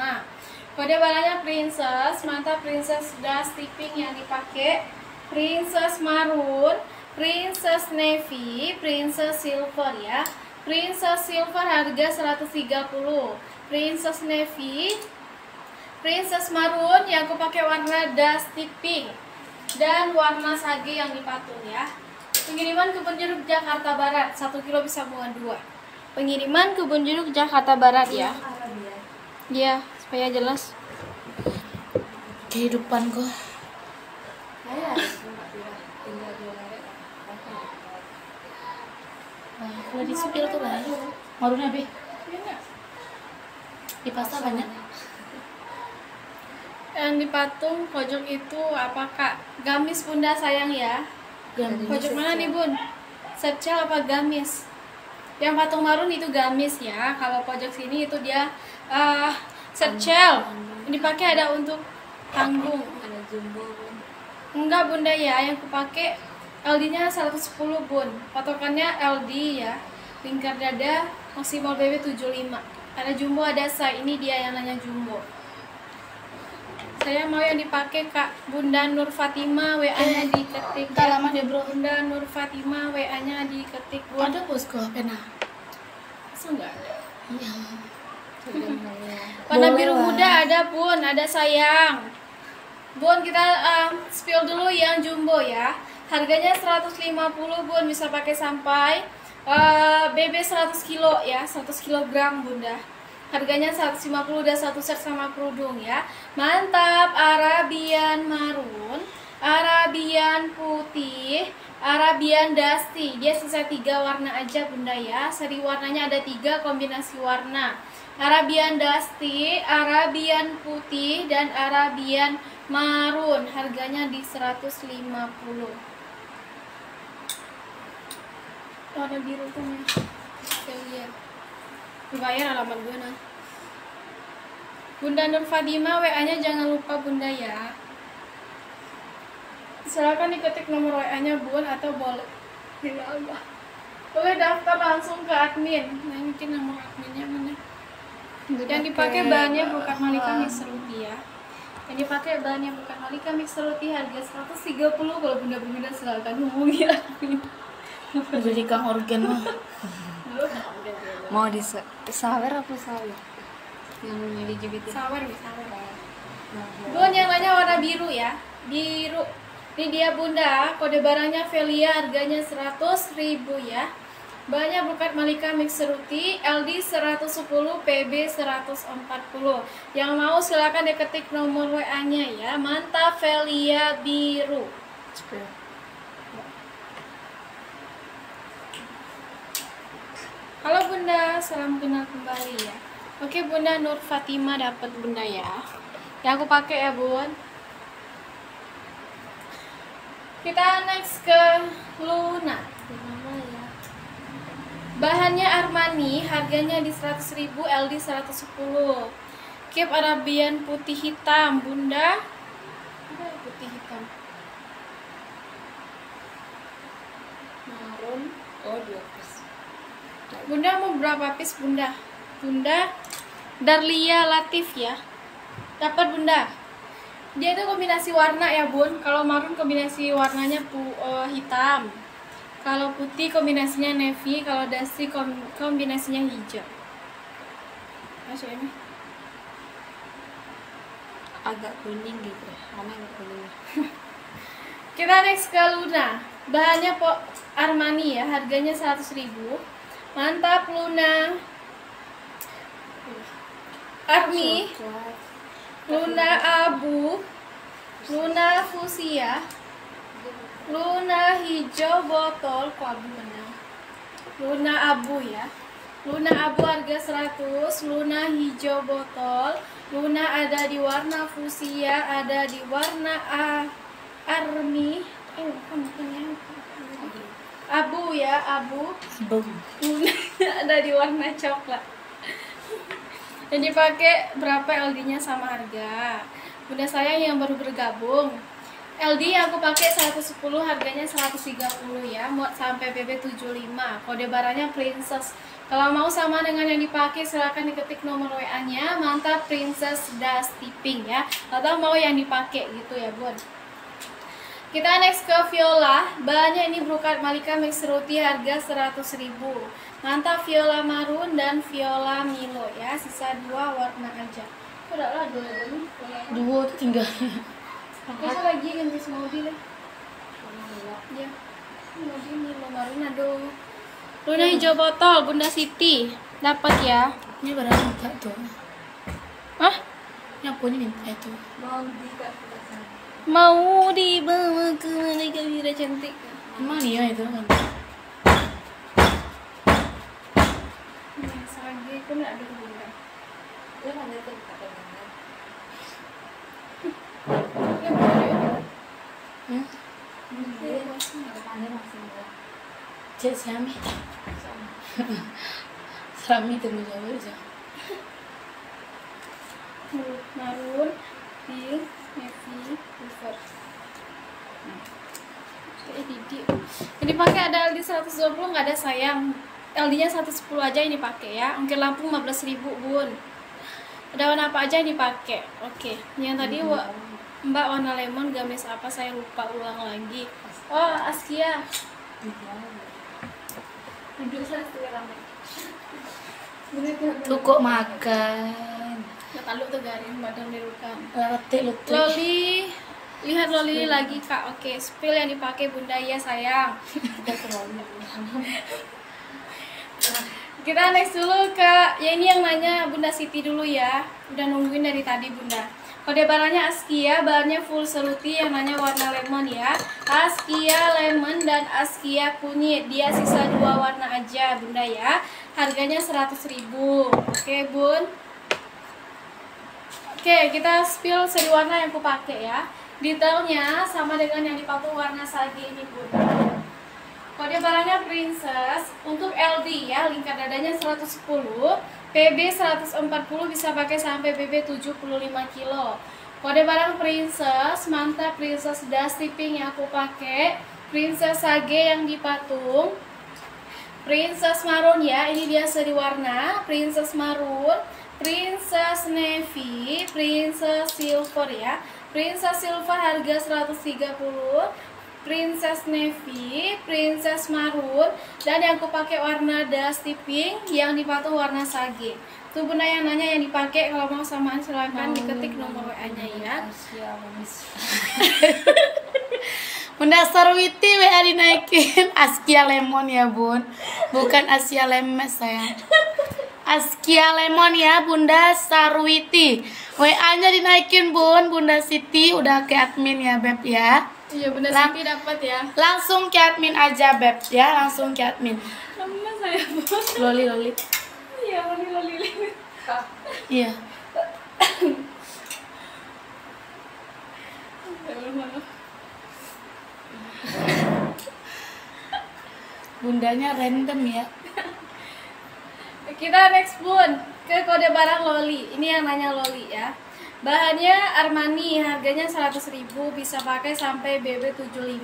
Kode barangnya Princess, mantap Princess dust tipping yang dipakai. Princess maroon, Princess navy, Princess silver ya. Princess silver harga 130. Princess navy, Princess maroon yang aku pakai warna dusty pink dan warna sage yang dipatung ya. Pengiriman kebun jeruk Jakarta Barat 1 kilo bisa muat dua. Pengiriman kebun jeruk Jakarta Barat ya. Iya, supaya jelas. Kehidupanku. Wah, kalau di spill tuh lah. Marunnya be. Di pasta banyak. Yang dipatung pojok itu apa kak? Gamis bunda sayang ya. Gamis. Pojok mana nih bun? Setcel apa gamis? Yang patung marun itu gamis ya. Kalau pojok sini itu dia uh, setcel. Yang dipakai ada untuk tanggung. Ada jumbo bun. Enggak bunda ya, yang kupakai LD-nya 110 bun. Patokannya LD ya. Lingkar dada maksimal BB 75. Ada jumbo, ada size. Ini dia yang nanya jumbo. Saya mau yang dipakai Kak Bunda Nur Fatima WA-nya diketik. Enggak lama deh, Bro. Bunda Nur Fatima WA-nya diketik. Bun. Ada bosku pena. Masa enggak ada? Iya. Warna biru muda ada bun, ada sayang. Bun kita um, spill dulu yang jumbo ya. Harganya 150 bun, bisa pakai sampai uh, BB 100 kilo ya, 100 kilogram bunda. Harganya 150 dan satu set sama kerudung ya. Mantap, Arabian marun, Arabian putih, Arabian dusty. Dia sisa tiga warna aja bunda ya. Seri warnanya ada tiga kombinasi warna. Arabian dusty, Arabian putih, dan Arabian marun. Harganya di 150. Warna biru tuh. Saya lihat. Dibayar alamat gue nah. Bunda Nur Fadima WA-nya jangan lupa Bunda ya. Silakan diketik nomor WA-nya Bun atau boleh Ya Allah. Boleh daftar langsung ke admin. Nah, mungkin nomor adminnya mana? Yang dipakai bahannya bukan Malika Mixer Ruti ya. Yang dipakai bahannya bukan Malika Mixer Ruti harga 130 kalau Bunda Bunda silakan hubungi admin. Jadi kang organ mah. Mau di sawer apa sawer? Yang milih gitu. Sawer nih, sawer. Bun yang lainnya warna biru ya. Biru. Ini dia Bunda, kode barangnya Velia harganya 100.000 ya. Banyak bukat Malika Mixer Ruti, LD 110, PB 140. Yang mau silakan diketik nomor WA-nya ya. Mantap Velia biru. Halo Bunda, salam kenal kembali ya. Oke Bunda Nur Fatima dapat Bunda ya. Yang aku pakai ya Bun. Kita next ke Luna. ya? Bahannya Armani, harganya di 100.000, LD 110. Keep Arabian putih hitam, Bunda. Ya putih hitam. Marun. Oh dua. Bunda mau berapa piece, Bunda? Bunda Darlia Latif ya. Dapat Bunda. Dia itu kombinasi warna ya, Bun. Kalau marun kombinasi warnanya pu- eh, hitam. Kalau putih kombinasinya navy, kalau dusty kom- kombinasinya hijau. Masuk ini. Agak kuning gitu. Mana yang kuning? Kita next ke Luna. Bahannya po Armani ya, harganya 100.000. Mantap Luna. Army. Luna Abu, Luna Fusia, Luna hijau botol, kok abu benar. Luna abu ya. Luna abu harga 100, Luna hijau botol, Luna ada di warna fusia, ada di warna A army. Eh, ya. Abu ya, abu. Luna ada di warna coklat. Yang dipakai berapa LD-nya sama harga. Bunda saya yang baru bergabung. LD yang aku pakai 110 harganya 130 ya, mau sampai BB 75. Kode barangnya Princess. Kalau mau sama dengan yang dipakai silahkan diketik nomor WA-nya. Mantap Princess Dusty Pink ya. Atau mau yang dipakai gitu ya, Bun. Kita next ke Viola. Bahannya ini brokat Malika mix roti harga 100.000. Mantap Viola Marun dan Viola Milo ya. Sisa dua warna aja. Udah lah dua dulu. Dua tinggal. Aku lagi ganti mobil ya. Ya. Mobil Milo Marun aduh. Luna hijau botol Bunda Siti. Dapat ya. Ini barang minta tuh. Hah? Ini ini minta itu. mau dikasih Mau dibawa ke Malika Wira cantik. Emang iya itu kan. Sage pun ada Bunda. dia dia siami. Sami temu jauh aja. Marun, pink, silver. Kayak Didi. Ini pakai ada LD 120 nggak ada sayang. LD-nya 110 aja ini pakai ya. Ongkir lampu 15.000 bun. Ada warna apa aja yang dipakai? Oke. Yang tadi wa- Mbak warna lemon gamis apa saya lupa ulang lagi. Oh, Askia. Kok makan. Tahu tuh garing badan dirukan. Letik letik. Loli, lihat Loli lagi kak. Oke, spill yang dipakai bunda ya sayang. Kita next dulu ke, ya ini yang nanya Bunda Siti dulu ya. Udah nungguin dari tadi Bunda. Kode barangnya Askia, bahannya full seruti yang nanya warna lemon ya. Askia lemon dan Askia kunyit. Dia sisa dua warna aja Bunda ya. Harganya 100.000 Oke Bun. Oke, kita spill seri warna yang aku pakai ya. Detailnya sama dengan yang dipakai warna sage ini Bun. Kode barangnya Princess untuk LD ya, lingkar dadanya 110, PB 140 bisa pakai sampai BB 75 kilo. Kode barang Princess, mantap Princess Dusty Pink yang aku pakai, Princess Sage yang dipatung, Princess Maroon ya, ini dia seri warna, Princess Maroon, Princess Navy, Princess Silver ya. Princess Silver harga 130, Princess Navy, Princess Maroon, dan yang aku pakai warna Dusty Pink yang dipatung warna sage. Tuh bunda yang nanya yang dipakai kalau mau samaan silahkan diketik nomor WA-nya ya. Asia manis. Bunda Sarwiti WA dinaikin Askia Lemon ya bun Bukan Asia Lemes sayang Askia Lemon ya Bunda Sarwiti. WA nya dinaikin bun. Bunda Siti udah ke admin ya Beb ya. Iya bunda Lang- Siti dapat ya. Langsung ke admin aja Beb ya. Langsung ke admin. Nama saya bun. Loli Loli. Iya Loli Loli. Iya. Bundanya random ya Kita next bun ke kode barang Loli. Ini yang nanya Loli ya. Bahannya Armani, harganya 100.000 bisa pakai sampai BB75.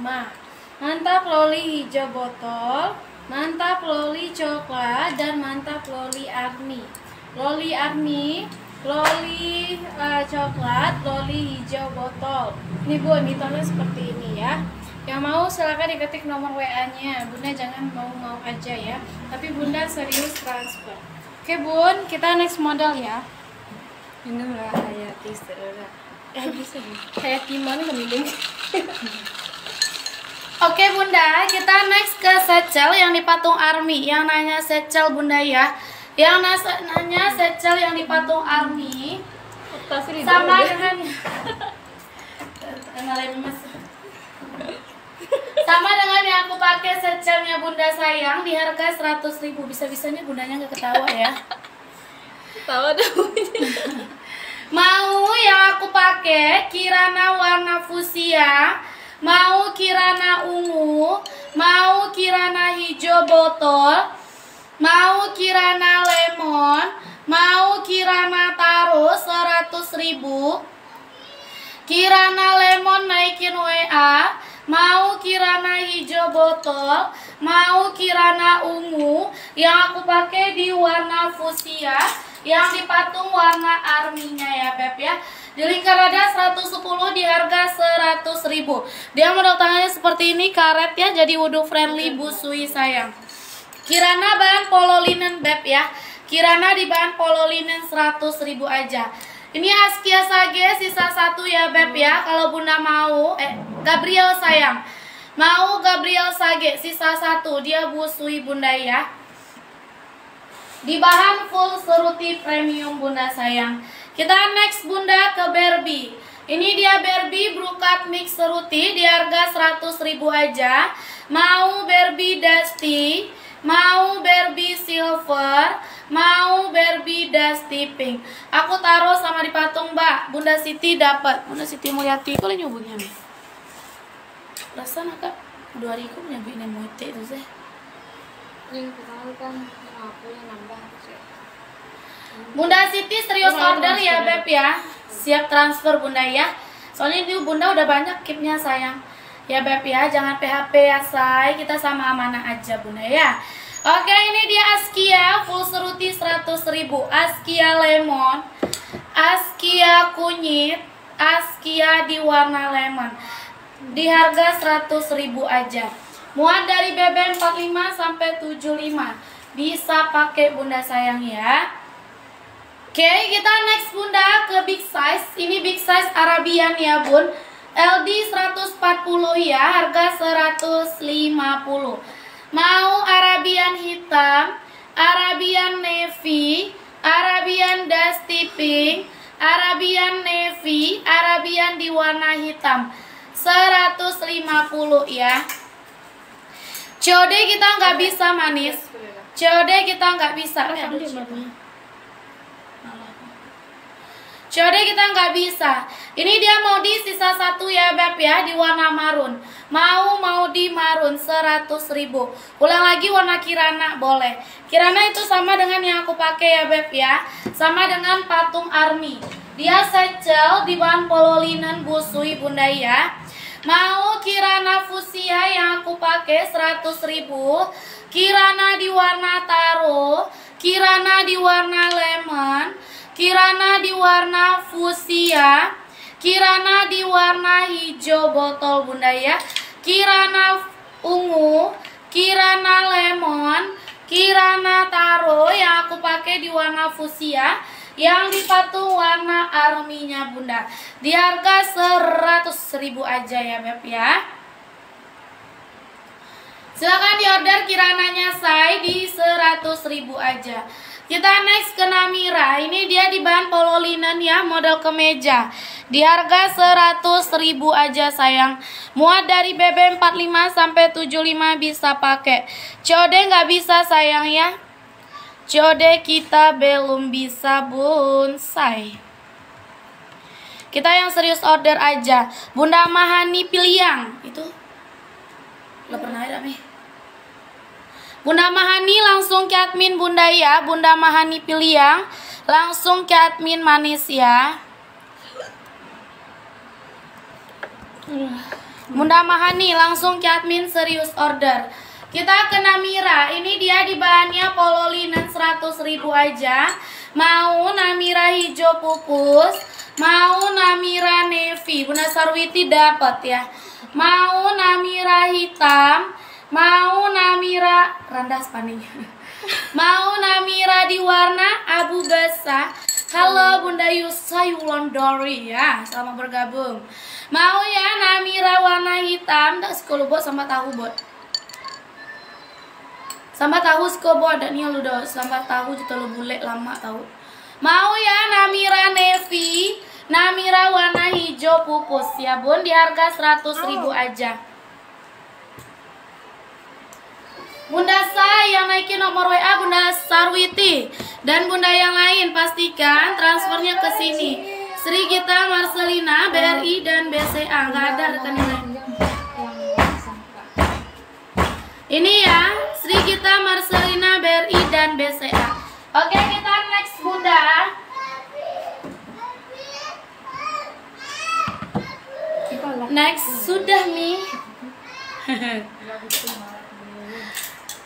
Mantap Loli hijau botol, mantap Loli coklat dan mantap Loli Army. Loli Army, Loli eh, coklat, Loli hijau botol. Ini bun, detailnya seperti ini ya. Yang mau silakan diketik nomor WA-nya. Bunda jangan mau-mau aja ya. Tapi Bunda serius transfer. Oke Bun, kita next model ya. ini lah hayati serera Eh bisa Kayak gimana keminum. Oke Bunda, kita next ke secel yang dipatung army. Yang nanya secel Bunda ya. Yang nanya secel yang dipatung army sama dengan sama dengan yang aku pakai secangnya bunda sayang di harga 100 ribu. Bisa-bisanya bundanya nggak ketawa ya? Tahu dong. Mau yang aku pakai kirana warna fusia, mau kirana ungu, mau kirana hijau botol, mau kirana lemon, mau kirana taro 100 ribu, kirana lemon naikin WA, mau kirana hijau botol, mau kirana ungu, yang aku pakai di warna fusia, yang dipatung warna arminya ya Beb ya. Di lingkar ada 110 di harga 100 ribu. Dia model tangannya seperti ini karet ya, jadi wudhu friendly busui sayang. Kirana bahan polo linen Beb ya. Kirana di bahan polo linen 100 ribu aja. Ini Askia Sage sisa satu ya Beb ya. Kalau Bunda mau, eh Gabriel sayang. Mau Gabriel Sage sisa satu dia busui Bunda ya. Di bahan full seruti premium Bunda sayang. Kita next Bunda ke Barbie. Ini dia Barbie brokat mix seruti di harga 100 ribu aja. Mau Barbie Dusty, mau Barbie Silver, mau Barbie Dusty Pink. Aku taruh sama di patung Mbak. Bunda Siti dapat. Bunda Siti Mulyati, boleh nyobongnya nih. Rasanya kak, dua ribu nyobain yang itu sih. Yang pertama kan aku yang nambah. Bunda Siti serius Iya, order ya. Beb ya Siap transfer Bunda ya Soalnya ini Bunda udah banyak kipnya sayang Ya Beb ya jangan PHP ya say Kita sama amanah aja Bunda ya Oke ini dia Askia full seruti 100 ribu Askia lemon Askia kunyit Askia di warna lemon Di harga 100 ribu aja Muat dari BB 45 sampai 75 Bisa pakai Bunda sayang ya Oke, kita next Bunda ke big size. Ini big size Arabian ya, Bun. LD 140 ya, harga 150. Mau Arabian hitam, Arabian navy, Arabian dusty pink, Arabian navy, Arabian di warna hitam. 150 ya. COD kita nggak bisa manis. COD kita nggak bisa. COD kita nggak bisa. Ini dia mau di sisa satu ya Beb ya di warna marun. Mau mau di marun 100 ribu. Ulang lagi warna kirana boleh. Kirana itu sama dengan yang aku pakai ya Beb ya. Sama dengan patung army. Dia secel di bahan polo linen busui bunda ya. Mau kirana fusia yang aku pakai 100 ribu. Kirana di warna taro. Kirana di warna lemon. Kirana di warna fusia, Kirana di warna hijau botol bunda ya, Kirana ungu, Kirana lemon, Kirana taro yang aku pakai di warna fusia, yang di patung warna arminya bunda. Di harga 100 ribu aja ya beb ya. Silahkan diorder kirananya say di 100 ribu aja. Kita next ke Namira. Ini dia di bahan polo linen ya, model kemeja. Di harga 100 ribu aja sayang. Muat dari BB 45 sampai 75 bisa pakai. COD nggak bisa sayang ya. COD kita belum bisa bonsai. Kita yang serius order aja. Bunda Mahani Piliang. Itu lo pernah ada nih? Bunda Mahani langsung ke admin Bunda ya, Bunda Mahani Piliang langsung ke admin manis ya. Bunda Mahani langsung ke admin serius order. Kita ke Namira, ini dia di bahannya polo linen 100 ribu aja. Mau Namira hijau pupus, mau Namira navy, Bunda Sarwiti dapat ya. Mau Namira hitam, Mau Namira randas paninya. Mau Namira di warna abu basah. Halo Bunda Yusa Yulandori ya, selamat bergabung. Mau ya Namira warna hitam, tak sekolah buat sama tahu buat. Sama tahu sekolah buat ada nih lu dah sama tahu juta lu bule lama tahu. Mau ya Namira navy, Namira warna hijau pupus ya bun di harga 100 ribu aja. Bunda Sa yang naikin nomor WA Bunda Sarwiti dan Bunda yang lain pastikan transfernya ke sini. Sri Gita Marcelina BRI dan BCA nggak ada rekening lain. Ini ya Sri Gita Marcelina BRI dan BCA. Oke kita next Bunda. Next sudah nih.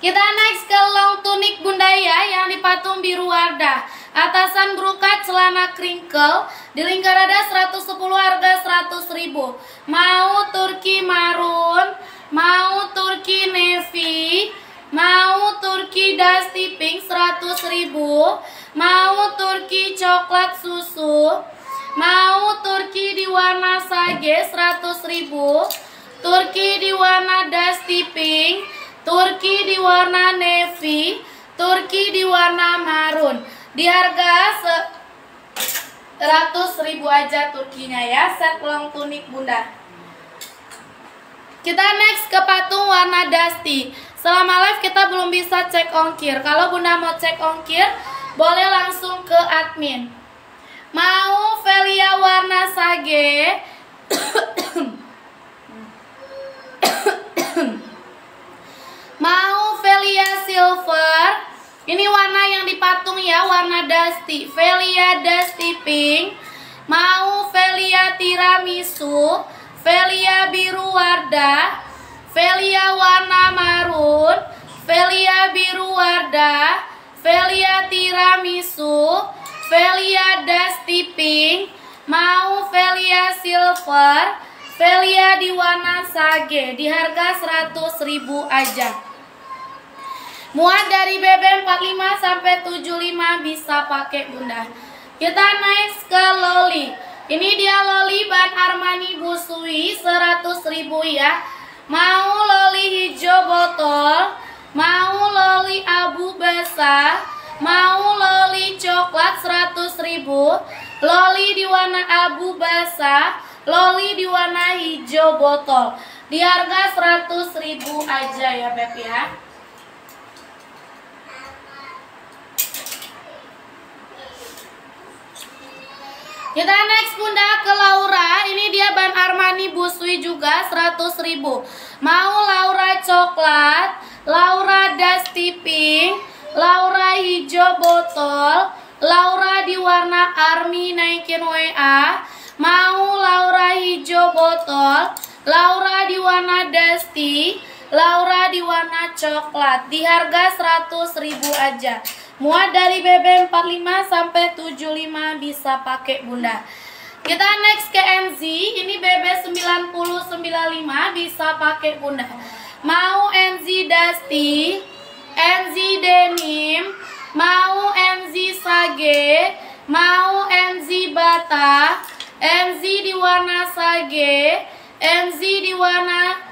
Kita next ke long tunik bundaya yang dipatung biru wardah. Atasan brokat celana kringkel di lingkar ada 110 harga 100 ribu. Mau Turki marun, mau Turki navy, mau Turki dusty pink 100 ribu, mau Turki coklat susu, mau Turki di warna sage 100 ribu, Turki di warna dusty pink, Turki di warna navy, Turki di warna marun. Di harga se 100 ribu aja Turkinya ya, set long tunik bunda. Kita next ke patung warna dusty. Selama live kita belum bisa cek ongkir. Kalau bunda mau cek ongkir, boleh langsung ke admin. Mau Velia warna sage, Mau Velia Silver? Ini warna yang dipatung ya Warna Dusty. Velia Dusty Pink. Mau Velia Tiramisu? Velia Biru Wardah Velia warna marun. Velia Biru Wardah Velia Tiramisu. Velia Dusty Pink. Mau Velia Silver? Velia di warna sage di harga 100.000 aja. Muat dari BB 45 sampai 75 bisa pakai Bunda. Kita naik ke loli. Ini dia loli ban Armani Busui 100.000 ya. Mau loli hijau botol, mau loli abu basah, mau loli coklat 100.000, loli di warna abu basah, loli di warna hijau botol. Di harga 100.000 aja ya Beb ya. Kita next bunda ke Laura. Ini dia ban Armani Busui juga 100 ribu. Mau Laura coklat Laura dusty pink Laura hijau botol Laura di warna army naikin WA Mau Laura hijau botol Laura di warna dusty Laura di warna coklat. Di harga 100 ribu aja Muat dari BB 45 sampai 75 bisa pakai bunda. Kita next ke NZ, ini BB 9095 bisa pakai bunda. Mau NZ Dusty, NZ Denim, mau NZ Sage, mau NZ Bata, NZ di warna Sage, NZ di warna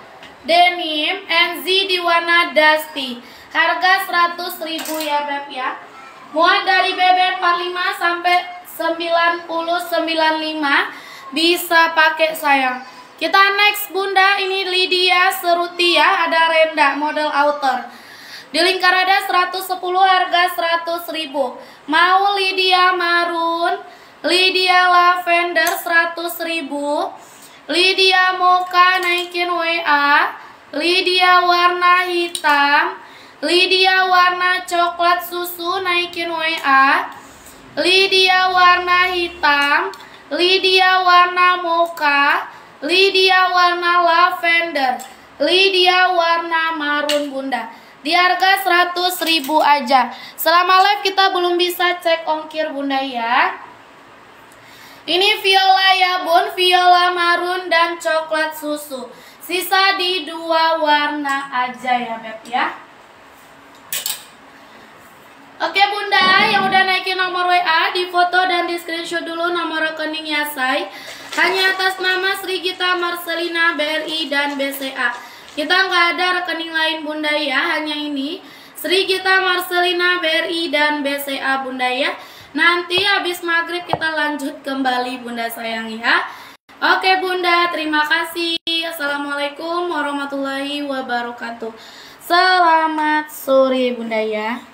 Denim, NZ di warna Dusty. Harga 100 ribu ya Beb ya. Muat dari BB 45 sampai 9095 bisa pakai sayang. Kita next Bunda ini Lydia Seruti ya, ada renda model outer. Di lingkar ada 110 harga 100 ribu. Mau Lydia marun, Lydia lavender 100 ribu. Lydia mocha naikin WA, Lydia warna hitam, Lydia warna coklat susu naikin WA. Lydia warna hitam. Lydia warna mocha. Lydia warna lavender. Lydia warna marun bunda. Di harga 100 ribu aja. Selama live kita belum bisa cek ongkir bunda ya. Ini viola ya bun, viola marun dan coklat susu. Sisa di dua warna aja ya beb ya. Oke bunda yang udah naikin nomor WA di foto dan di screenshot dulu nomor rekening Yasai Hanya atas nama Sri Gita Marcelina BRI dan BCA Kita nggak ada rekening lain bunda ya. Hanya ini. Sri Gita Marcelina BRI dan BCA bunda ya. Nanti habis maghrib kita lanjut kembali bunda sayang ya. Oke bunda terima kasih. Assalamualaikum warahmatullahi wabarakatuh. Selamat sore Bunda ya.